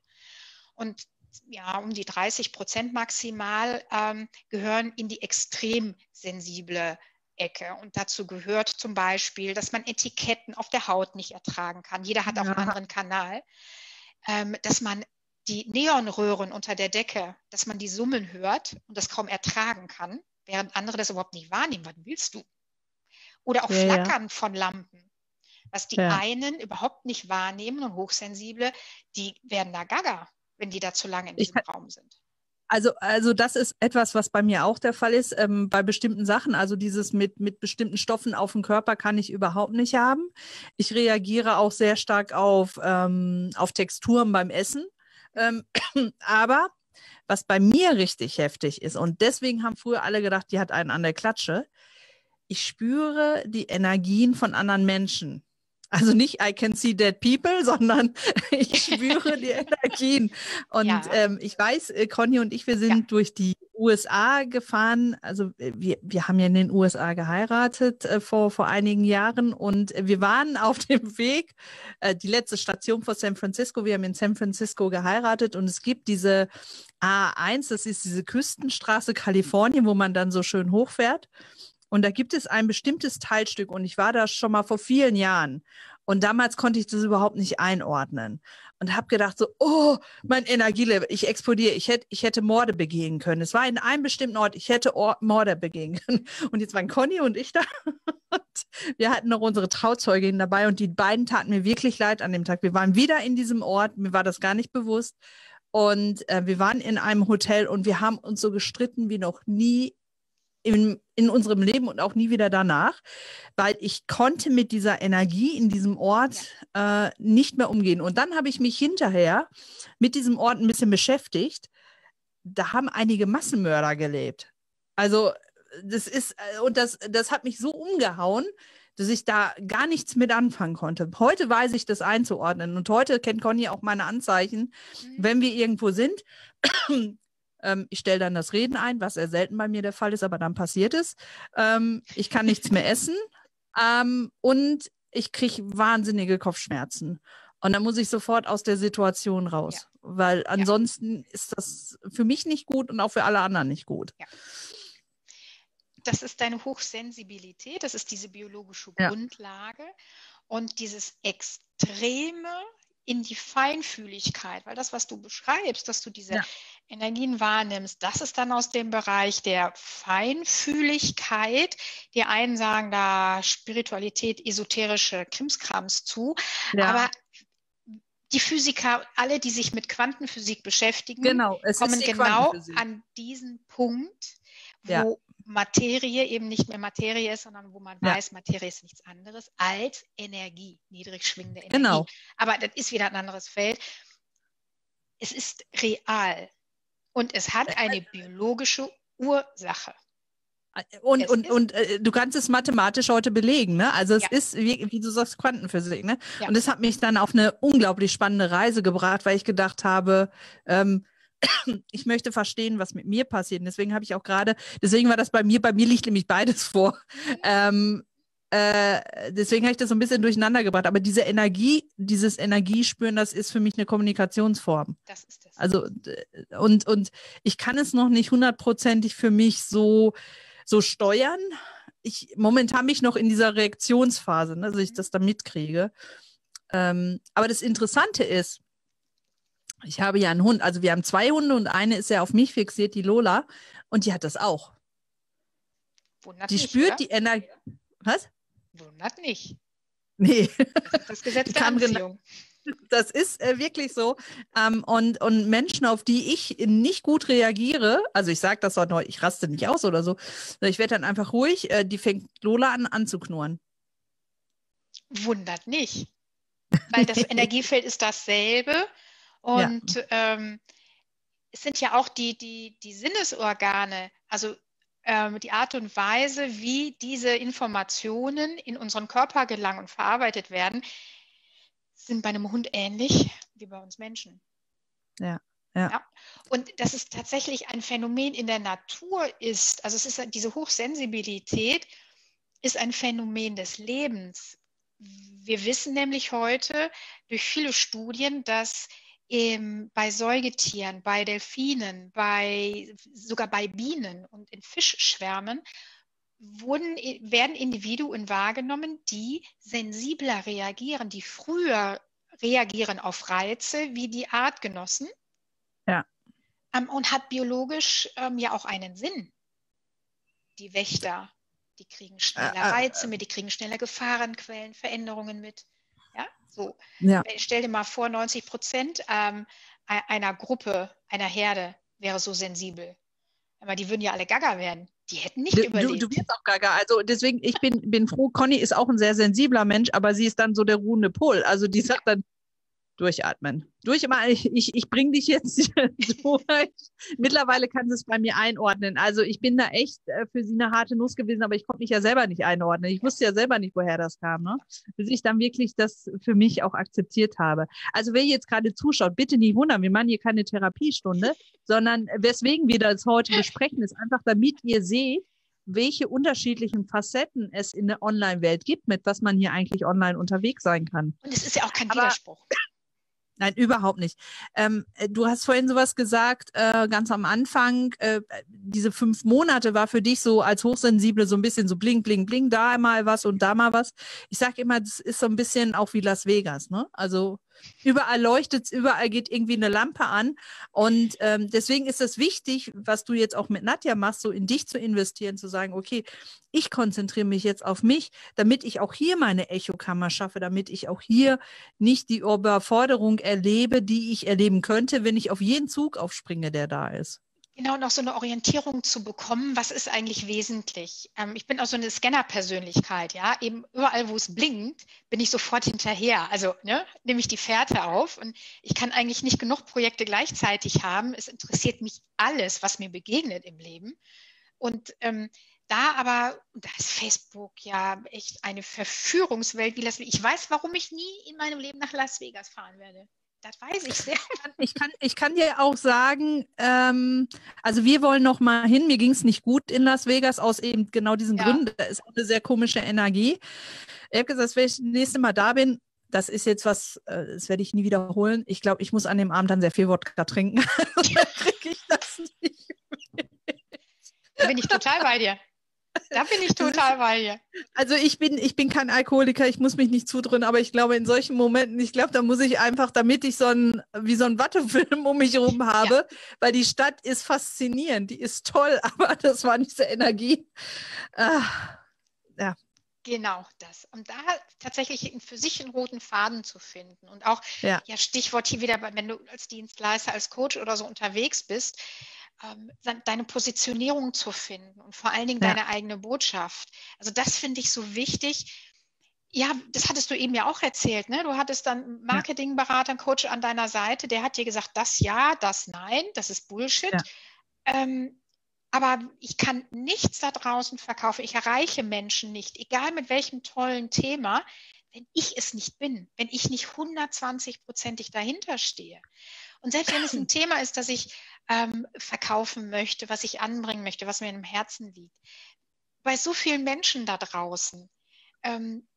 Und ja, um die 30 Prozent maximal ähm, gehören in die extrem sensible Ecke. Und dazu gehört zum Beispiel, dass man Etiketten auf der Haut nicht ertragen kann. Jeder hat auch ja. einen anderen Kanal. Ähm, dass man die Neonröhren unter der Decke, dass man die summen hört und das kaum ertragen kann, während andere das überhaupt nicht wahrnehmen. Was willst du? Oder auch ja, Flackern ja. von Lampen. Was die ja. einen überhaupt nicht wahrnehmen und Hochsensible, die werden da gaga, wenn die da zu lange in diesem ich, Raum sind. Also, also das ist etwas, was bei mir auch der Fall ist, ähm, bei bestimmten Sachen. Also dieses mit, mit bestimmten Stoffen auf dem Körper kann ich überhaupt nicht haben. Ich reagiere auch sehr stark auf, ähm, auf Texturen beim Essen. Ähm, *clears throat* aber was bei mir richtig heftig ist, und deswegen haben früher alle gedacht, die hat einen an der Klatsche, ich spüre die Energien von anderen Menschen. Also nicht I can see dead people, *laughs* sondern ich *laughs* spüre die Energien. Und ja. ähm, ich weiß, äh, Conny und ich, wir sind ja. durch die USA gefahren. Also äh, wir, wir haben ja in den USA geheiratet äh, vor, vor einigen Jahren und wir waren auf *laughs* dem Weg, äh, die letzte Station vor San Francisco. Wir haben in San Francisco geheiratet und es gibt diese A1, das ist diese Küstenstraße Kalifornien, wo man dann so schön hochfährt. Und da gibt es ein bestimmtes Teilstück und ich war da schon mal vor vielen Jahren. Und damals konnte ich das überhaupt nicht einordnen und habe gedacht so, oh, mein Energielevel, ich explodiere, ich hätte, ich hätte Morde begehen können. Es war in einem bestimmten Ort, ich hätte Ort, Morde begehen können. *laughs* Und jetzt waren Conny und ich da. wir hatten noch unsere Trauzeugin dabei und die beiden taten mir wirklich leid an dem Tag. Wir waren wieder in diesem Ort, mir war das gar nicht bewusst. Und äh, wir waren in einem Hotel und wir haben uns so gestritten wie noch nie in, in unserem Leben und auch nie wieder danach, weil ich konnte mit dieser Energie in diesem Ort ja. äh, nicht mehr umgehen. Und dann habe ich mich hinterher mit diesem Ort ein bisschen beschäftigt. Da haben einige Massenmörder gelebt. Also das ist, äh, und das, das hat mich so umgehauen, dass ich da gar nichts mit anfangen konnte. Heute weiß ich das einzuordnen und heute kennt Conny auch meine Anzeichen, mhm. wenn wir irgendwo sind ähm, ich stelle dann das Reden ein, was sehr selten bei mir der Fall ist, aber dann passiert es. Ähm, ich kann nichts mehr essen ähm, und ich kriege wahnsinnige Kopfschmerzen. Und dann muss ich sofort aus der Situation raus, ja. weil ansonsten ja. ist das für mich nicht gut und auch für alle anderen nicht gut. Ja. Das ist deine Hochsensibilität, das ist diese biologische Grundlage und dieses extreme in die Feinfühligkeit, weil das, was du beschreibst, dass du diese ja. Energien wahrnimmst, das ist dann aus dem Bereich der Feinfühligkeit. Die einen sagen da Spiritualität, esoterische Krimskrams zu, ja. aber die Physiker, alle, die sich mit Quantenphysik beschäftigen, genau, kommen genau an diesen Punkt, wo ja. Materie eben nicht mehr Materie ist, sondern wo man ja. weiß, Materie ist nichts anderes als Energie, niedrig schwingende Energie. Genau. Aber das ist wieder ein anderes Feld. Es ist real und es hat eine biologische Ursache. Und, und, und äh, du kannst es mathematisch heute belegen, ne? Also es ja. ist, wie, wie, du sagst, Quantenphysik, ne? Ja. Und es hat mich dann auf eine unglaublich spannende Reise gebracht, weil ich gedacht habe, ähm, ich möchte verstehen, was mit mir passiert. Und deswegen habe ich auch gerade, deswegen war das bei mir, bei mir liegt nämlich beides vor. Ähm, äh, deswegen habe ich das so ein bisschen durcheinander gebracht. Aber diese Energie, dieses Energiespüren, das ist für mich eine Kommunikationsform. Das ist das. Also, und, und ich kann es noch nicht hundertprozentig für mich so, so steuern. Ich momentan mich noch in dieser Reaktionsphase, ne, dass ich das da mitkriege. Ähm, aber das Interessante ist, ich habe ja einen Hund, also wir haben zwei Hunde und eine ist ja auf mich fixiert, die Lola, und die hat das auch. Wundert die nicht, spürt oder? die Energie. Was? Wundert nicht. Nee. Das ist das Gesetz der Anziehung. Das ist äh, wirklich so. Ähm, und, und Menschen, auf die ich nicht gut reagiere, also ich sage das auch noch, ich raste nicht aus oder so, ich werde dann einfach ruhig, äh, die fängt Lola an anzuknurren. Wundert nicht. Weil das *laughs* Energiefeld ist dasselbe. Und ja. ähm, es sind ja auch die, die, die Sinnesorgane, also ähm, die Art und Weise, wie diese Informationen in unseren Körper gelangen und verarbeitet werden, sind bei einem Hund ähnlich wie bei uns Menschen. Ja. Ja. ja. Und dass es tatsächlich ein Phänomen in der Natur ist, also es ist diese Hochsensibilität, ist ein Phänomen des Lebens. Wir wissen nämlich heute durch viele Studien, dass ähm, bei Säugetieren, bei Delfinen, bei, sogar bei Bienen und in Fischschwärmen wurden, werden Individuen wahrgenommen, die sensibler reagieren, die früher reagieren auf Reize wie die Artgenossen. Ja. Ähm, und hat biologisch ähm, ja auch einen Sinn. Die Wächter, die kriegen schneller äh, äh, Reize mit, die kriegen schneller Gefahrenquellen, Veränderungen mit. So. Ja. Stell dir mal vor, 90 Prozent ähm, einer Gruppe, einer Herde wäre so sensibel. Aber die würden ja alle gaga werden. Die hätten nicht du, überlebt. Du, du wirst auch gaga. Also deswegen, ich bin, bin froh, Conny ist auch ein sehr sensibler Mensch, aber sie ist dann so der ruhende Pol. Also die sagt dann, durchatmen. Durch ich, ich, bringe dich jetzt *laughs* durch. Mittlerweile kann sie es bei mir einordnen. Also ich bin da echt äh, für sie eine harte Nuss gewesen, aber ich konnte mich ja selber nicht einordnen. Ich wusste ja selber nicht, woher das kam, ne? bis ich dann wirklich das für mich auch akzeptiert habe. Also wer jetzt gerade zuschaut, bitte nicht wundern, wir machen hier keine Therapiestunde, sondern weswegen wir das heute besprechen, ist einfach, damit ihr seht, welche unterschiedlichen Facetten es in der Online-Welt gibt, mit was man hier eigentlich online unterwegs sein kann. Und es ist ja auch kein Aber, Widerspruch. Nein, überhaupt nicht. Ähm, äh, du hast vorhin sowas gesagt, äh, ganz am Anfang, äh, diese fünf Monate war für dich so als Hochsensible so ein bisschen so bling, bling, bling, da mal was und da mal was. Ich sage immer, das ist so ein bisschen auch wie Las Vegas, ne? Also Überall leuchtet es, überall geht irgendwie eine Lampe an. Und ähm, deswegen ist es wichtig, was du jetzt auch mit Nadja machst, so in dich zu investieren, zu sagen, okay, ich konzentriere mich jetzt auf mich, damit ich auch hier meine Echokammer schaffe, damit ich auch hier nicht die Überforderung erlebe, die ich erleben könnte, wenn ich auf jeden Zug aufspringe, der da ist. Genau, noch so eine Orientierung zu bekommen, was ist eigentlich wesentlich. Ähm, ich bin auch so eine Scanner-Persönlichkeit, ja. Eben überall, wo es blinkt, bin ich sofort hinterher. Also ne, nehme ich die Fährte auf und ich kann eigentlich nicht genug Projekte gleichzeitig haben. Es interessiert mich alles, was mir begegnet im Leben. Und ähm, da aber, da ist Facebook ja echt eine Verführungswelt wie Las Vegas. Ich weiß, warum ich nie in meinem Leben nach Las Vegas fahren werde. Das weiß ich sehr. Ich kann, ich kann dir auch sagen, ähm, also wir wollen noch mal hin. Mir ging es nicht gut in Las Vegas aus eben genau diesen ja. Gründen. Da ist eine sehr komische Energie. Ich habe gesagt, wenn ich das nächste Mal da bin, das ist jetzt was, äh, das werde ich nie wiederholen. Ich glaube, ich muss an dem Abend dann sehr viel Wodka trinken. *laughs* kriege ich das nicht. Da bin ich total bei dir. *laughs* Da bin ich total bei dir. Also ich bin, ich bin kein Alkoholiker, ich muss mich nicht zudrücken, aber ich glaube, in solchen Momenten, ich glaube, da muss ich einfach, damit ich so ein, wie so ein Wattefilm um mich herum habe, ja. weil die Stadt ist faszinierend, die ist toll, *laughs* aber das war nicht so Energie. Ah, ja. Genau das. Und da tatsächlich für sich einen roten Faden zu finden. Und auch, ja, ja Stichwort hier wieder, wenn du als Dienstleister, als Coach oder so unterwegs bist, ähm, deine Positionierung zu finden und vor allen Dingen ja. deine eigene Botschaft. Also das finde ich so wichtig. Ja, das hattest du eben ja auch erzählt. Ne? Du hattest dann Marketingberater, einen Coach an deiner Seite, der hat dir gesagt, das ja, das nein, das ist Bullshit. Ja. Ähm, aber ich kann nichts da draußen verkaufen. Ich erreiche Menschen nicht, egal mit welchem tollen Thema, wenn ich es nicht bin, wenn ich nicht 120-prozentig dahinter stehe. Und selbst wenn es ein *laughs* Thema ist, das ich ähm, verkaufen möchte, was ich anbringen möchte, was mir im Herzen liegt, bei so vielen Menschen da draußen, ähm,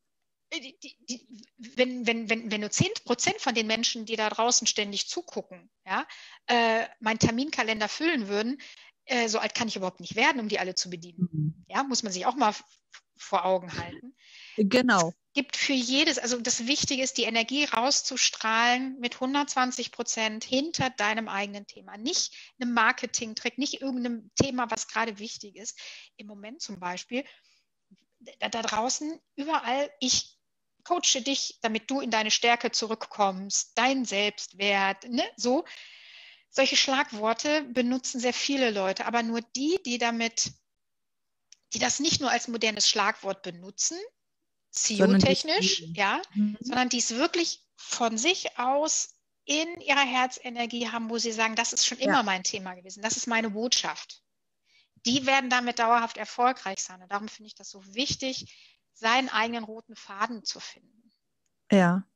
die, die, wenn, wenn, wenn, wenn nur 10 Prozent von den Menschen, die da draußen ständig zugucken, ja, äh, meinen Terminkalender füllen würden, äh, so alt kann ich überhaupt nicht werden, um die alle zu bedienen. Mhm. Ja, muss man sich auch mal vor Augen halten. Genau gibt für jedes, also das Wichtige ist, die Energie rauszustrahlen mit 120 Prozent hinter deinem eigenen Thema. Nicht einem Marketing-Trick, nicht irgendeinem Thema, was gerade wichtig ist. Im Moment zum Beispiel, da, da draußen, überall, ich coache dich, damit du in deine Stärke zurückkommst, dein Selbstwert, ne? so. Solche Schlagworte benutzen sehr viele Leute, aber nur die, die damit, die das nicht nur als modernes Schlagwort benutzen, CEO-technisch, ja, mhm. sondern die es wirklich von sich aus in ihrer Herzenergie haben, wo sie sagen, das ist schon immer ja. mein Thema gewesen, das ist meine Botschaft. Die werden damit dauerhaft erfolgreich sein. Und darum finde ich das so wichtig, seinen eigenen roten Faden zu finden. Ja.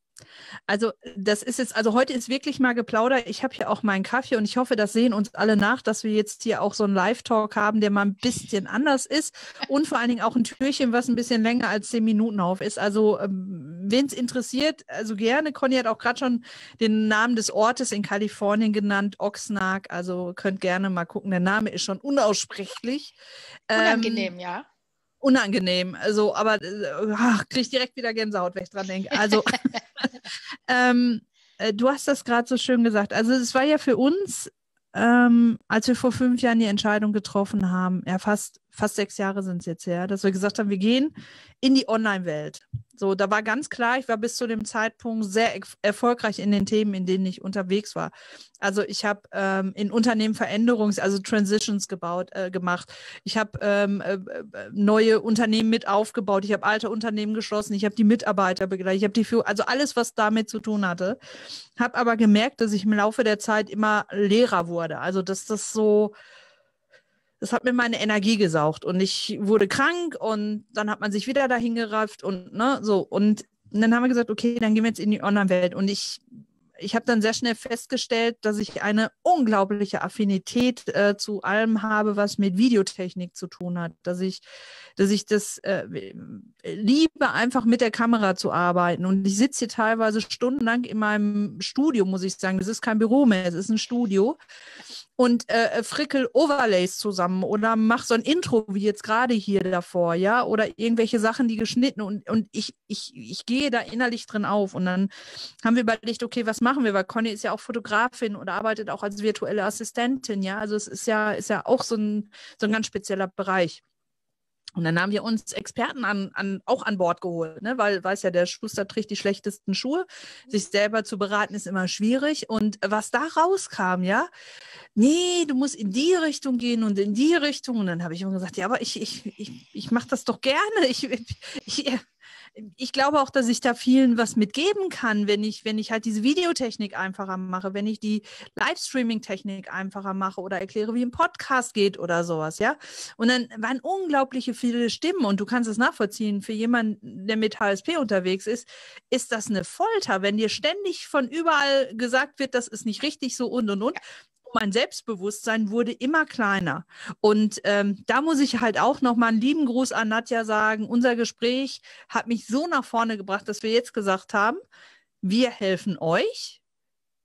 Also das ist jetzt, also heute ist wirklich mal geplaudert. Ich habe hier auch meinen Kaffee und ich hoffe, das sehen uns alle nach, dass wir jetzt hier auch so einen Live-Talk haben, der mal ein bisschen anders ist und vor allen Dingen auch ein Türchen, was ein bisschen länger als zehn Minuten auf ist. Also ähm, wen es interessiert, also gerne. Conny hat auch gerade schon den Namen des Ortes in Kalifornien genannt, Oxnard. Also könnt gerne mal gucken. Der Name ist schon unaussprechlich. Unangenehm, ähm, ja unangenehm. Also, aber äh, kriege ich direkt wieder Gänsehaut, wenn ich dran denke. Also, *laughs* *laughs* ähm, äh, du hast das gerade so schön gesagt. Also, es war ja für uns, ähm, als wir vor fünf Jahren die Entscheidung getroffen haben, ja, fast, fast sechs Jahre sind es jetzt her, dass wir gesagt haben, wir gehen in die Online-Welt. So, da war ganz klar, ich war bis zu dem Zeitpunkt sehr erfolgreich in den Themen, in denen ich unterwegs war. Also ich habe ähm, in Unternehmen Veränderungs-, also Transitions gebaut, äh, gemacht. Ich habe ähm, äh, äh, neue Unternehmen mit aufgebaut. Ich habe alte Unternehmen geschlossen. Ich habe die Mitarbeiter begleitet. Ich habe die Führung, also alles, was damit zu tun hatte. Habe aber gemerkt, dass ich im Laufe der Zeit immer leerer wurde. Also dass das so das hat mir meine Energie gesaugt und ich wurde krank und dann hat man sich wieder dahin gerafft und ne, so. Und, dann haben wir gesagt, okay, dann gehen wir jetzt in die Online-Welt. Und ich ich habe dann sehr schnell festgestellt, dass ich eine unglaubliche Affinität äh, zu allem habe, was mit Videotechnik zu tun hat. Dass ich, dass ich das äh, liebe, einfach mit der Kamera zu arbeiten. Und ich sitze hier teilweise stundenlang in meinem Studio, muss ich sagen. Das ist kein Büro mehr, es ist ein Studio. Und äh, frickel Overlays zusammen oder mach so ein Intro wie jetzt gerade hier davor, ja, oder irgendwelche Sachen, die geschnitten und, und ich, ich, ich gehe da innerlich drin auf. Und dann haben wir überlegt, okay, was machen wir? Weil Conny ist ja auch Fotografin und arbeitet auch als virtuelle Assistentin, ja. Also es ist ja, ist ja auch so ein, so ein ganz spezieller Bereich. Und dann haben wir uns Experten an, an, auch an Bord geholt, ne? weil weiß ja, der Schuster trägt die schlechtesten Schuhe. Sich selber zu beraten ist immer schwierig. Und was da rauskam, ja, nee, du musst in die Richtung gehen und in die Richtung. Und dann habe ich immer gesagt, ja, aber ich, ich, ich, ich mache das doch gerne. Ich, ich, ich glaube auch, dass ich da vielen was mitgeben kann, wenn ich, wenn ich halt diese Videotechnik einfacher mache, wenn ich die Livestreaming-Technik einfacher mache oder erkläre, wie ein Podcast geht oder sowas, ja. Und dann waren unglaubliche viele Stimmen und du kannst es nachvollziehen. Für jemanden, der mit HSP unterwegs ist, ist das eine Folter, wenn dir ständig von überall gesagt wird, das ist nicht richtig so und und und mein Selbstbewusstsein wurde immer kleiner. Und ähm, da muss ich halt auch nochmal einen lieben Gruß an Nadja sagen. Unser Gespräch hat mich so nach vorne gebracht, dass wir jetzt gesagt haben, wir helfen euch,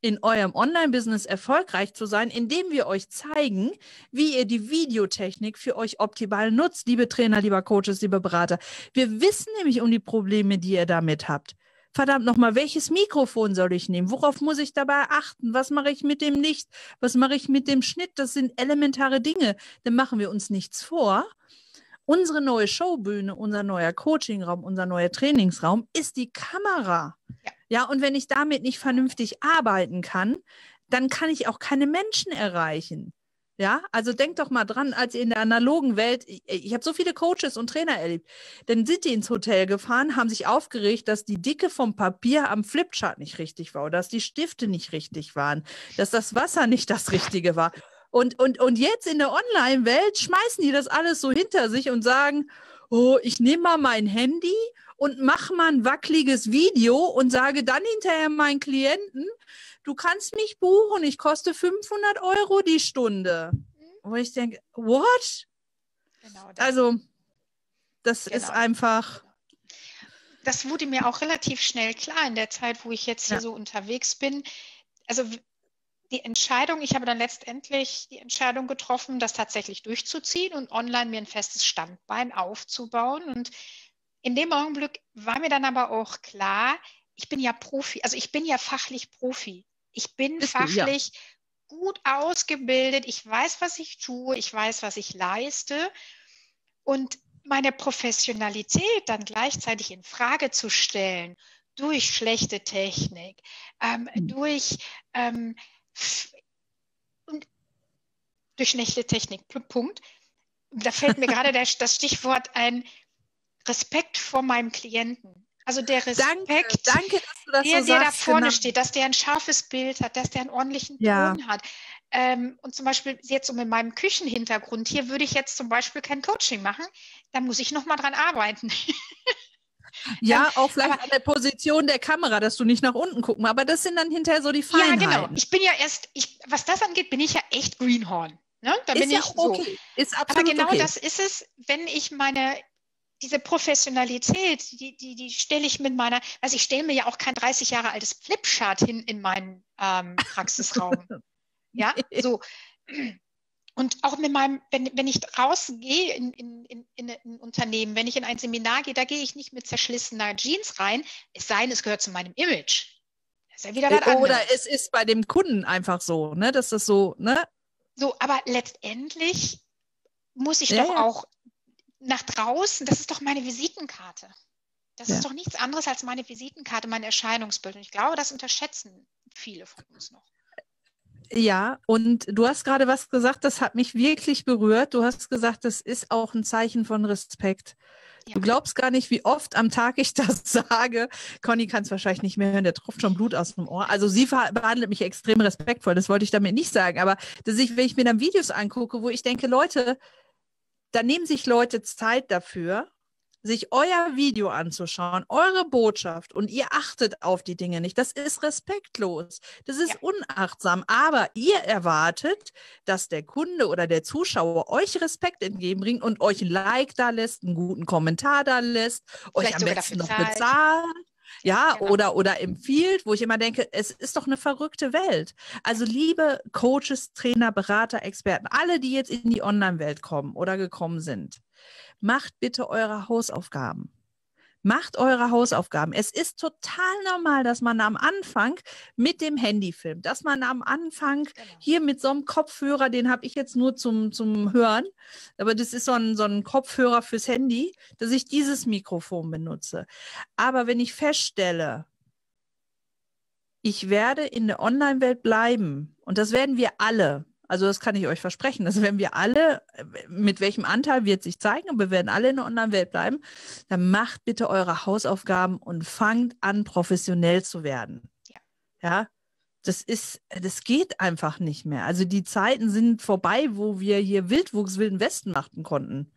in eurem Online-Business erfolgreich zu sein, indem wir euch zeigen, wie ihr die Videotechnik für euch optimal nutzt, liebe Trainer, lieber Coaches, liebe Berater. Wir wissen nämlich um die Probleme, die ihr damit habt verdammt nochmal, welches Mikrofon soll ich nehmen? Worauf muss ich dabei achten? Was mache ich mit dem Licht? Was mache ich mit dem Schnitt? Das sind elementare Dinge. Dann machen wir uns nichts vor. Unsere neue Showbühne, unser neuer Coachingraum, unser neuer Trainingsraum ist die Kamera. Ja. ja, und wenn ich damit nicht vernünftig arbeiten kann, dann kann ich auch keine Menschen erreichen. Ja, also denkt doch mal dran, als ihr in der analogen Welt, ich, ich habe so viele Coaches und Trainer erlebt, dann sind die ins Hotel gefahren, haben sich aufgeregt, dass die Dicke vom Papier am Flipchart nicht richtig war oder dass die Stifte nicht richtig waren, dass das Wasser nicht das Richtige war. Und, und, und jetzt in der Online-Welt schmeißen die das alles so hinter sich und sagen, oh, ich nehme mal mein Handy und mache mal ein wackeliges Video und sage dann hinterher meinen Klienten, du kannst mich buchen, ich koste 500 Euro die Stunde. Mhm. Wo ich denke, what? Genau das. Also, das genau. ist einfach. Das wurde mir auch relativ schnell klar in der Zeit, wo ich jetzt hier ja. so unterwegs bin. Also die Entscheidung, ich habe dann letztendlich die Entscheidung getroffen, das tatsächlich durchzuziehen und online mir ein festes Standbein aufzubauen. Und in dem Augenblick war mir dann aber auch klar, ich bin ja Profi, also ich bin ja fachlich Profi. Ich bin Bist fachlich du, ja. gut ausgebildet. Ich weiß, was ich tue. Ich weiß, was ich leiste. Und meine Professionalität dann gleichzeitig in Frage zu stellen durch schlechte Technik, ähm, mhm. durch ähm, durch schlechte Technik. Punkt. Da fällt mir *laughs* gerade das Stichwort ein Respekt vor meinem Klienten. Also der Respekt, danke, danke dass du das der, so der sagst, da vorne genau. steht, dass der ein scharfes Bild hat, dass der einen ordentlichen Ton Ja. hat. Ähm, und zum Beispiel jetzt so mit meinem Küchenhintergrund hier würde ich jetzt zum Beispiel kein Coaching machen. Da muss ich noch mal dran arbeiten. *laughs* Ja, Ähm, auch vielleicht aber- an der Position der Kamera, dass du nicht nach unten gucken. Aber das sind dann hinterher so die Ja, Feinheiten. genau. Ich bin ja erst, ich, was das angeht, bin ich ja echt Greenhorn. Ne? Da bin ist ja ich so. okay. Ist Aber absolut genau okay. das ist es, wenn ich meine, diese Professionalität, die, die, die stelle ich mit meiner, also ich stelle mir ja auch kein 30 Jahre altes Flipchart hin in meinen ähm, Praxisraum. *laughs* ja, so. Und auch mit meinem, wenn, wenn ich rausgehe in, in, in, in ein Unternehmen, wenn ich in ein Seminar gehe, da gehe ich nicht mit zerschlissener Jeans rein, es sei denn, es gehört zu meinem Image. Das ist ja wieder was Äh, Oder anderes. es ist bei dem Kunden einfach so, ne, dass das so, ne? So, aber letztendlich muss ich Ja, doch ja. auch nach draußen, das ist doch meine Visitenkarte. Das Ja. ist doch nichts anderes als meine Visitenkarte, mein Erscheinungsbild. Und ich glaube, das unterschätzen viele von uns noch. Ja, und du hast gerade was gesagt, das hat mich wirklich berührt. Du hast gesagt, das ist auch ein Zeichen von Respekt. Ja. Du glaubst gar nicht, wie oft am Tag ich das *laughs* sage. Conny kann es wahrscheinlich nicht mehr hören, der tropft schon Blut aus dem Ohr. Also sie behandelt mich extrem respektvoll, das wollte ich damit nicht sagen. Aber dass ich, wenn ich mir dann Videos angucke, wo ich denke, Leute, da nehmen sich Leute Zeit dafür, sich euer Video anzuschauen, eure Botschaft und ihr achtet auf die Dinge nicht. Das ist respektlos. Das ist Ja. unachtsam. Aber ihr erwartet, dass der Kunde oder der Zuschauer euch Respekt entgegenbringt und euch ein Like da lässt, einen guten Kommentar da lässt, euch Vielleicht am sogar besten noch bezahlt. Ja, genau. oder, oder empfiehlt, wo ich immer denke, es ist doch eine verrückte Welt. Also liebe Coaches, Trainer, Berater, Experten, alle, die jetzt in die Online-Welt kommen oder gekommen sind, macht bitte eure Hausaufgaben. Macht eure Hausaufgaben. Es ist total normal, dass man am Anfang mit dem Handy filmt, dass man am Anfang Genau. hier mit so einem Kopfhörer, den habe ich jetzt nur zum, zum Hören, aber das ist so ein, so ein Kopfhörer fürs Handy, dass ich dieses Mikrofon benutze. Aber wenn ich feststelle, ich werde in der Online-Welt bleiben, und das werden wir alle, also das kann ich euch versprechen, das werden wir alle, mit welchem Anteil wird sich zeigen, aber wir werden alle in der Online-Welt bleiben, dann macht bitte eure Hausaufgaben und fangt an, professionell zu werden. Ja. Ja, das ist, das geht einfach nicht mehr. Also die Zeiten sind vorbei, wo wir hier Wildwuchs Wilden Westen machten konnten.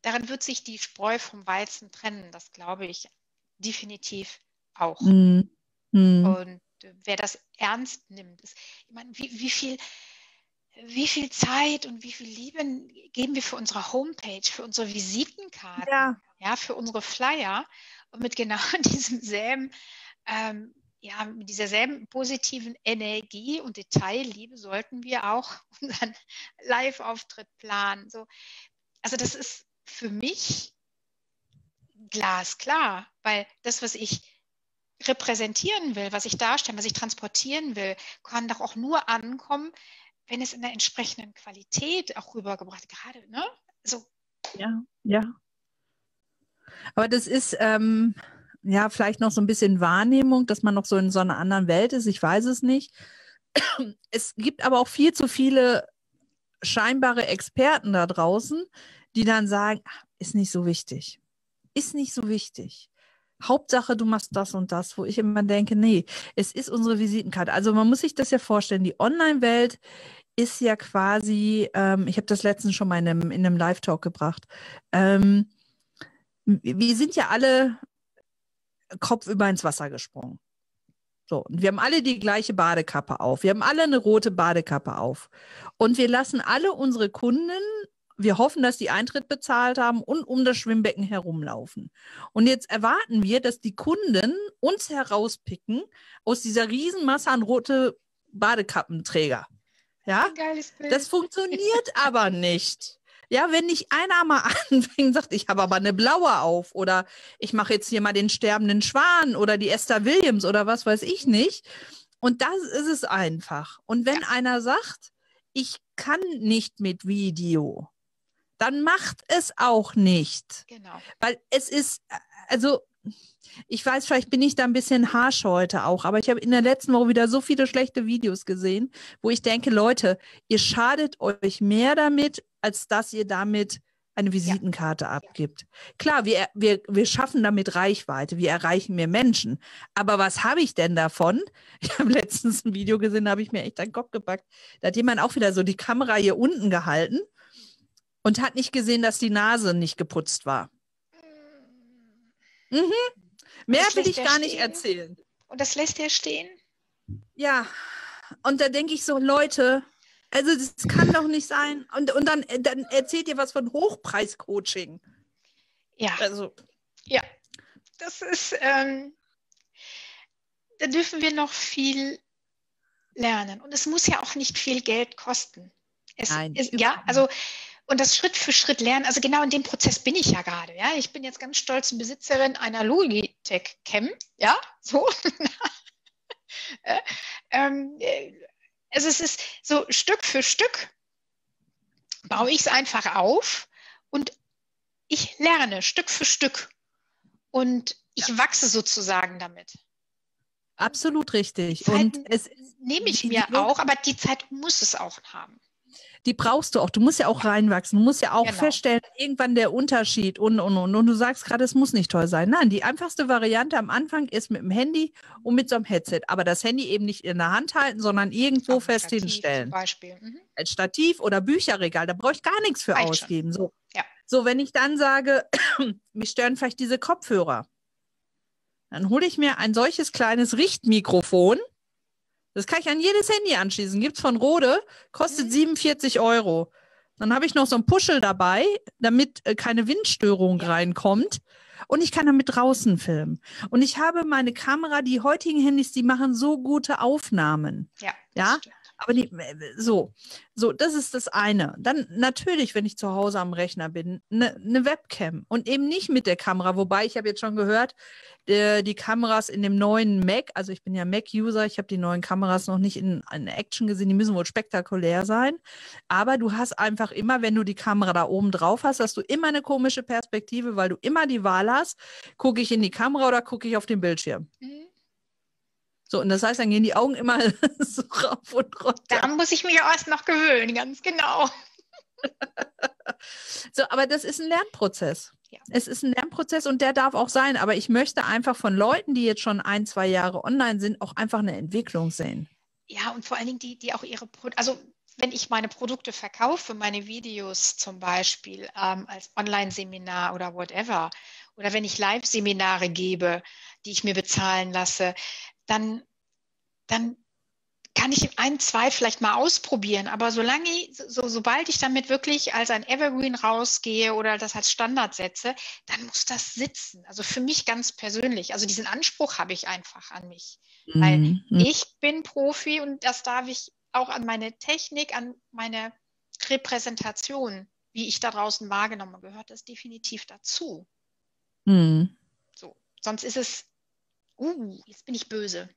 Daran wird sich die Spreu vom Weizen trennen, das glaube ich definitiv auch. Hm. Hm. Und wer das ernst nimmt, ist, ich meine, wie, wie viel, wie viel Zeit und wie viel Liebe geben wir für unsere Homepage, für unsere Visitenkarten, Ja. ja, für unsere Flyer und mit genau *laughs* diesem selben, ähm, ja, mit dieser selben positiven Energie und Detailliebe sollten wir auch *laughs* unseren Live-Auftritt planen. So, also das ist für mich glasklar, weil das, was ich repräsentieren will, was ich darstellen, was ich transportieren will, kann doch auch nur ankommen, wenn es in der entsprechenden Qualität auch rübergebracht gerade, ne? So, Ja, ja. Aber das ist ähm, ja vielleicht noch so ein bisschen Wahrnehmung, dass man noch so in so einer anderen Welt ist. Ich weiß es nicht. Es gibt aber auch viel zu viele scheinbare Experten da draußen, die dann sagen, "Ach, ist nicht so wichtig. Ist nicht so wichtig. Hauptsache, du machst das und das, wo ich immer denke, nee, es ist unsere Visitenkarte. Also man muss sich das ja vorstellen, die Online-Welt ist ja quasi, ähm, ich habe das letztens schon mal in einem, in einem Live-Talk gebracht, ähm, wir sind ja alle kopfüber ins Wasser gesprungen. So, und wir haben alle die gleiche Badekappe auf. Wir haben alle eine rote Badekappe auf. Und wir lassen alle unsere Kunden, wir hoffen, dass die Eintritt bezahlt haben und um das Schwimmbecken herumlaufen. Und jetzt erwarten wir, dass die Kunden uns herauspicken aus dieser Riesenmasse an rote Badekappenträger. Ja? Das funktioniert aber nicht. Ja, wenn nicht einer mal *laughs* anfängt und sagt, ich habe aber eine blaue auf oder ich mache jetzt hier mal den sterbenden Schwan oder die Esther Williams oder was weiß ich nicht. Und das ist es einfach. Und wenn einer sagt, ich kann nicht mit Video, dann macht es auch nicht. Genau. Weil es ist, also ich weiß, vielleicht bin ich da ein bisschen harsch heute auch, aber ich habe in der letzten Woche wieder so viele schlechte Videos gesehen, wo ich denke, Leute, ihr schadet euch mehr damit, als dass ihr damit eine Visitenkarte ja. abgibt. Klar, wir, wir, wir schaffen damit Reichweite, wir erreichen mehr Menschen. Aber was habe ich denn davon? *laughs* Ich habe letztens ein Video gesehen, da habe ich mir echt einen Kopf gepackt. Da hat jemand auch wieder so die Kamera hier unten gehalten und hat nicht gesehen, dass die Nase nicht geputzt war. Mhm. Mehr will ich gar nicht erzählen. Und das lässt er stehen? Ja. Und da denke ich so, Leute, also das kann doch nicht sein. Und, und dann, dann erzählt ihr was von Hochpreis-Coaching. Ja. Also. Ja. Das ist, ähm, da dürfen wir noch viel lernen. Und es muss ja auch nicht viel Geld kosten. Es Nein. Ist, ja, also und das Schritt für Schritt lernen, also genau in dem Prozess bin ich ja gerade. Ja? Ich bin jetzt ganz stolz Besitzerin einer Logitech Cam, ja, *laughs* so. Äh, ähm, äh, also es ist so Stück für Stück baue ich es einfach auf und ich lerne Stück für Stück und ich ja. wachse sozusagen damit. Absolut richtig. und es nehme ich mir auch, aber die Zeit muss es auch haben die brauchst du auch. Du musst ja auch reinwachsen. Du musst ja auch genau. feststellen, irgendwann der Unterschied und, und, und. Und du sagst gerade, es muss nicht toll sein. Nein, die einfachste Variante am Anfang ist mit dem Handy und mit so einem Headset. Aber das Handy eben nicht in der Hand halten, sondern irgendwo Am fest Stativ hinstellen. Zum Beispiel. Mhm. Als Stativ oder Bücherregal, da brauche ich gar nichts für Reicht ausgeben. So. Ja. so, wenn ich dann sage, *clears throat* mich stören vielleicht diese Kopfhörer, dann hole ich mir ein solches kleines Richtmikrofon das kann ich an jedes Handy anschließen. Gibt es von Rode, kostet mhm. 47 Euro. Dann habe ich noch so ein Puschel dabei, damit äh, keine Windstörung ja. reinkommt. Und ich kann damit draußen filmen. Und ich habe meine Kamera, die heutigen Handys, die machen so gute Aufnahmen. Ja. Ja. Stimmt. Aber die, so, so, das ist das eine. Dann natürlich, wenn ich zu Hause am Rechner bin, eine ne Webcam und eben nicht mit der Kamera. Wobei ich habe jetzt schon gehört, der, die Kameras in dem neuen Mac, also ich bin ja Mac-User, ich habe die neuen Kameras noch nicht in, in Action gesehen, die müssen wohl spektakulär sein. Aber du hast einfach immer, wenn du die Kamera da oben drauf hast, hast du immer eine komische Perspektive, weil du immer die Wahl hast, gucke ich in die Kamera oder gucke ich auf den Bildschirm. Mhm. So, und das heißt, dann gehen die Augen immer *laughs* so rauf und runter. Da muss ich mich erst noch gewöhnen, ganz genau. *laughs* so, aber das ist ein Lernprozess. Ja. Es ist ein Lernprozess und der darf auch sein. Aber ich möchte einfach von Leuten, die jetzt schon ein, zwei Jahre online sind, auch einfach eine Entwicklung sehen. Ja, und vor allen Dingen die, die auch ihre, Pro also wenn ich meine Produkte verkaufe, meine Videos zum Beispiel ähm, als Online-Seminar oder whatever, oder wenn ich Live-Seminare gebe, die ich mir bezahlen lasse, dann, dann kann ich ein, zwei vielleicht mal ausprobieren. Aber solange, so, sobald ich damit wirklich als ein Evergreen rausgehe oder das als Standard setze, dann muss das sitzen. Also für mich ganz persönlich. Also diesen Anspruch habe ich einfach an mich. Mhm. Weil ich bin Profi und das darf ich auch an meine Technik, an meine Repräsentation, wie ich da draußen wahrgenommen gehört das definitiv dazu. Mhm. So, sonst ist es uh, jetzt bin ich böse.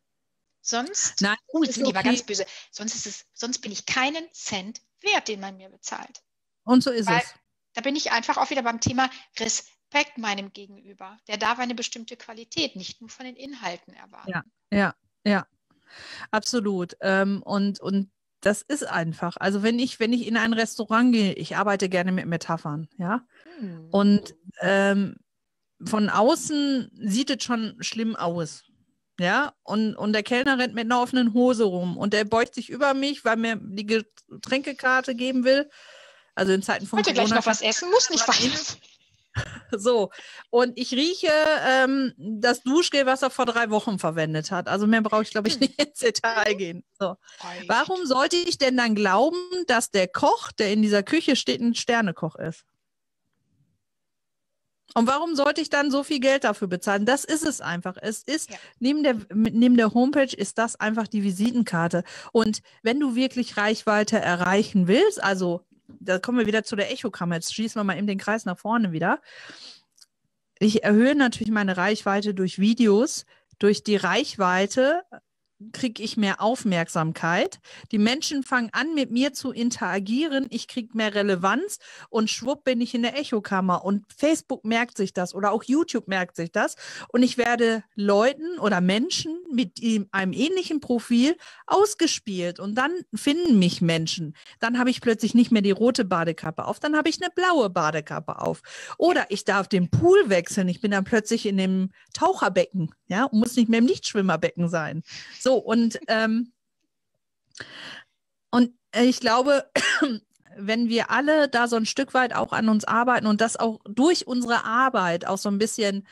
Sonst, Nein, uh, jetzt bin ich aber ganz böse. Sonst ist es, sonst bin ich keinen Cent wert, den man mir bezahlt. Und so ist Weil, es. Da bin ich einfach auch wieder beim Thema Respekt meinem Gegenüber. Der darf eine bestimmte Qualität, nicht nur von den Inhalten erwarten. Ja, ja, ja. Absolut. Ähm, und, und das ist einfach. Also wenn ich, wenn ich in ein Restaurant gehe, ich arbeite gerne mit Metaphern, ja. Hm. Und ähm, von außen sieht es schon schlimm aus. Ja, und, und der Kellner rennt mit einer offenen Hose rum und der beugt sich über mich, weil mir die Getränkekarte geben will. Also in Zeiten von Heute Corona. gleich noch was essen, muss nicht weinen. *laughs* So, und ich rieche ähm, das Duschgel, was er vor drei Wochen verwendet hat. Also mehr brauche ich, glaube ich, hm. nicht ins Detail gehen. So. Warum sollte ich denn dann glauben, dass der Koch, der in dieser Küche steht, ein Sternekoch ist? Und warum sollte ich dann so viel Geld dafür bezahlen? Das ist es einfach. Es ist, ja. neben, der, neben der Homepage ist das einfach die Visitenkarte. Und wenn du wirklich Reichweite erreichen willst, also da kommen wir wieder zu der Echokammer, jetzt schließen wir mal eben den Kreis nach vorne wieder. Ich erhöhe natürlich meine Reichweite durch Videos, durch die Reichweite kriege ich mehr Aufmerksamkeit. Die Menschen fangen an, mit mir zu interagieren. Ich kriege mehr Relevanz und schwupp bin ich in der Echokammer. Und Facebook merkt sich das oder auch YouTube merkt sich das. Und ich werde Leuten oder Menschen mit einem ähnlichen Profil ausgespielt. Und dann finden mich Menschen. Dann habe ich plötzlich nicht mehr die rote Badekappe auf, dann habe ich eine blaue Badekappe auf. Oder ich darf den Pool wechseln. Ich bin dann plötzlich in dem Taucherbecken, ja, und muss nicht mehr im Nichtschwimmerbecken sein. So, und, *laughs* ähm, und ich glaube, *clears throat* wenn wir alle da so ein Stück weit auch an uns arbeiten und das auch durch unsere Arbeit auch so ein bisschen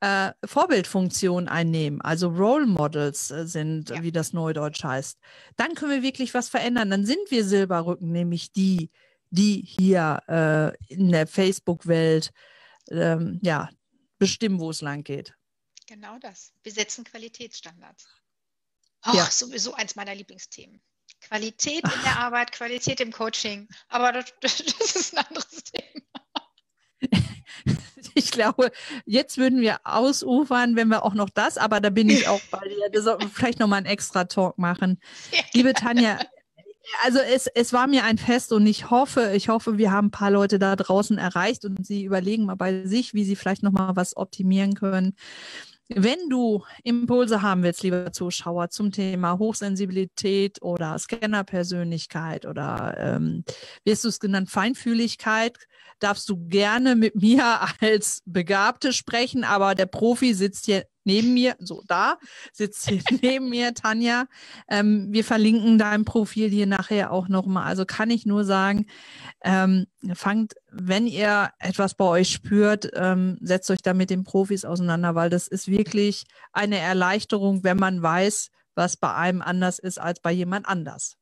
äh, Vorbildfunktion einnehmen, also Role Models äh, sind, ja. wie das Neudeutsch heißt, dann können wir wirklich was verändern. Dann sind wir Silberrücken, nämlich die, die hier äh, in der Facebook-Welt ähm, ja, bestimmen, wo es lang geht. Genau das. Wir setzen Qualitätsstandards. Oh, ja. sowieso eins meiner Lieblingsthemen. Qualität in der Arbeit, Qualität im Coaching. Aber das, *laughs* das ist ein anderes Thema. Ich glaube, jetzt würden wir ausufern, wenn wir auch noch das, aber da bin ich auch bei dir. Da sollten wir vielleicht nochmal einen extra Talk machen. Liebe Tanja, also es, es war mir ein Fest und ich hoffe, ich hoffe, wir haben ein paar Leute da draußen erreicht und sie überlegen mal bei sich, wie sie vielleicht nochmal was optimieren können. Wenn du Impulse haben willst, lieber Zuschauer, zum Thema Hochsensibilität oder Scannerpersönlichkeit oder ähm, wie hast du es genannt, Feinfühligkeit, darfst du gerne mit *laughs* mir als Begabte sprechen, aber der Profi sitzt hier neben mir, so da, sitzt hier *laughs* neben mir, Tanja. Ähm, wir verlinken dein Profil hier nachher auch nochmal. Also kann ich nur sagen, ähm, fangt, wenn ihr etwas bei euch spürt, ähm, setzt euch da mit den Profis auseinander, weil das ist wirklich eine Erleichterung, wenn man weiß, was bei einem anders ist als bei jemand anders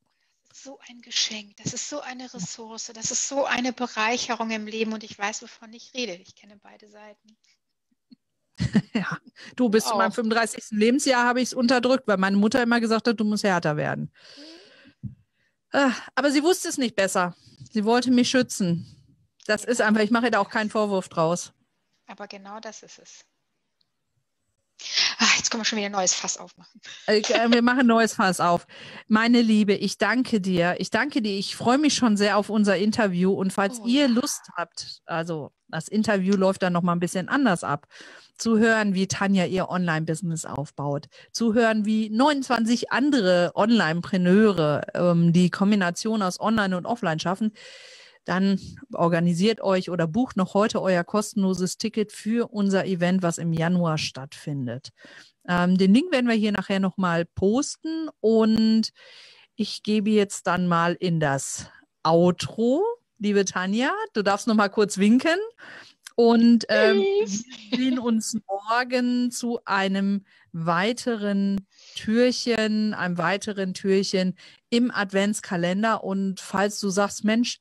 so ein Geschenk, das ist so eine Ressource, das ist so eine Bereicherung im Leben und ich weiß, wovon ich rede. Ich kenne beide Seiten. *laughs* ja, du bist in meinem 35. Lebensjahr habe ich es unterdrückt, weil meine Mutter immer gesagt hat, du musst härter werden. Mhm. Aber sie wusste es nicht besser. Sie wollte mich schützen. Das ist einfach, ich mache da auch keinen Vorwurf draus. Aber genau das ist es. Ach, jetzt können wir schon wieder ein neues Fass aufmachen. Äh, *laughs* wir machen ein neues Fass auf. Meine Liebe, ich danke dir. Ich danke dir. Ich freue mich schon sehr auf unser Interview. Und falls oh, ihr ja. Lust habt, also das Interview läuft dann nochmal ein bisschen anders ab, zu hören, wie Tanja ihr Online-Business aufbaut, zu hören, wie 29 andere Online-Preneure ähm, die Kombination aus Online und Offline schaffen, dann organisiert euch oder bucht noch heute euer kostenloses Ticket für unser Event, was im Januar stattfindet. Ähm, den Link werden wir hier nachher nochmal posten und ich gebe jetzt dann mal in das Outro. Liebe Tanja, du darfst noch mal kurz winken. Und ähm, wir sehen uns morgen zu einem weiteren Türchen, einem weiteren Türchen im Adventskalender. Und falls du sagst, Mensch,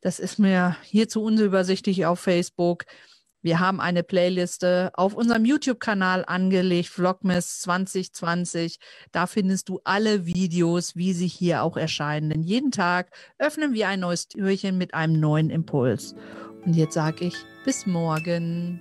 das ist mir hier zu unübersichtlich auf Facebook. Wir haben eine Playliste auf unserem YouTube-Kanal angelegt, Vlogmas 2020. Da findest du alle Videos, wie sie hier auch erscheinen. Denn jeden Tag öffnen wir ein neues Türchen mit einem neuen Impuls. Und jetzt sage ich bis morgen.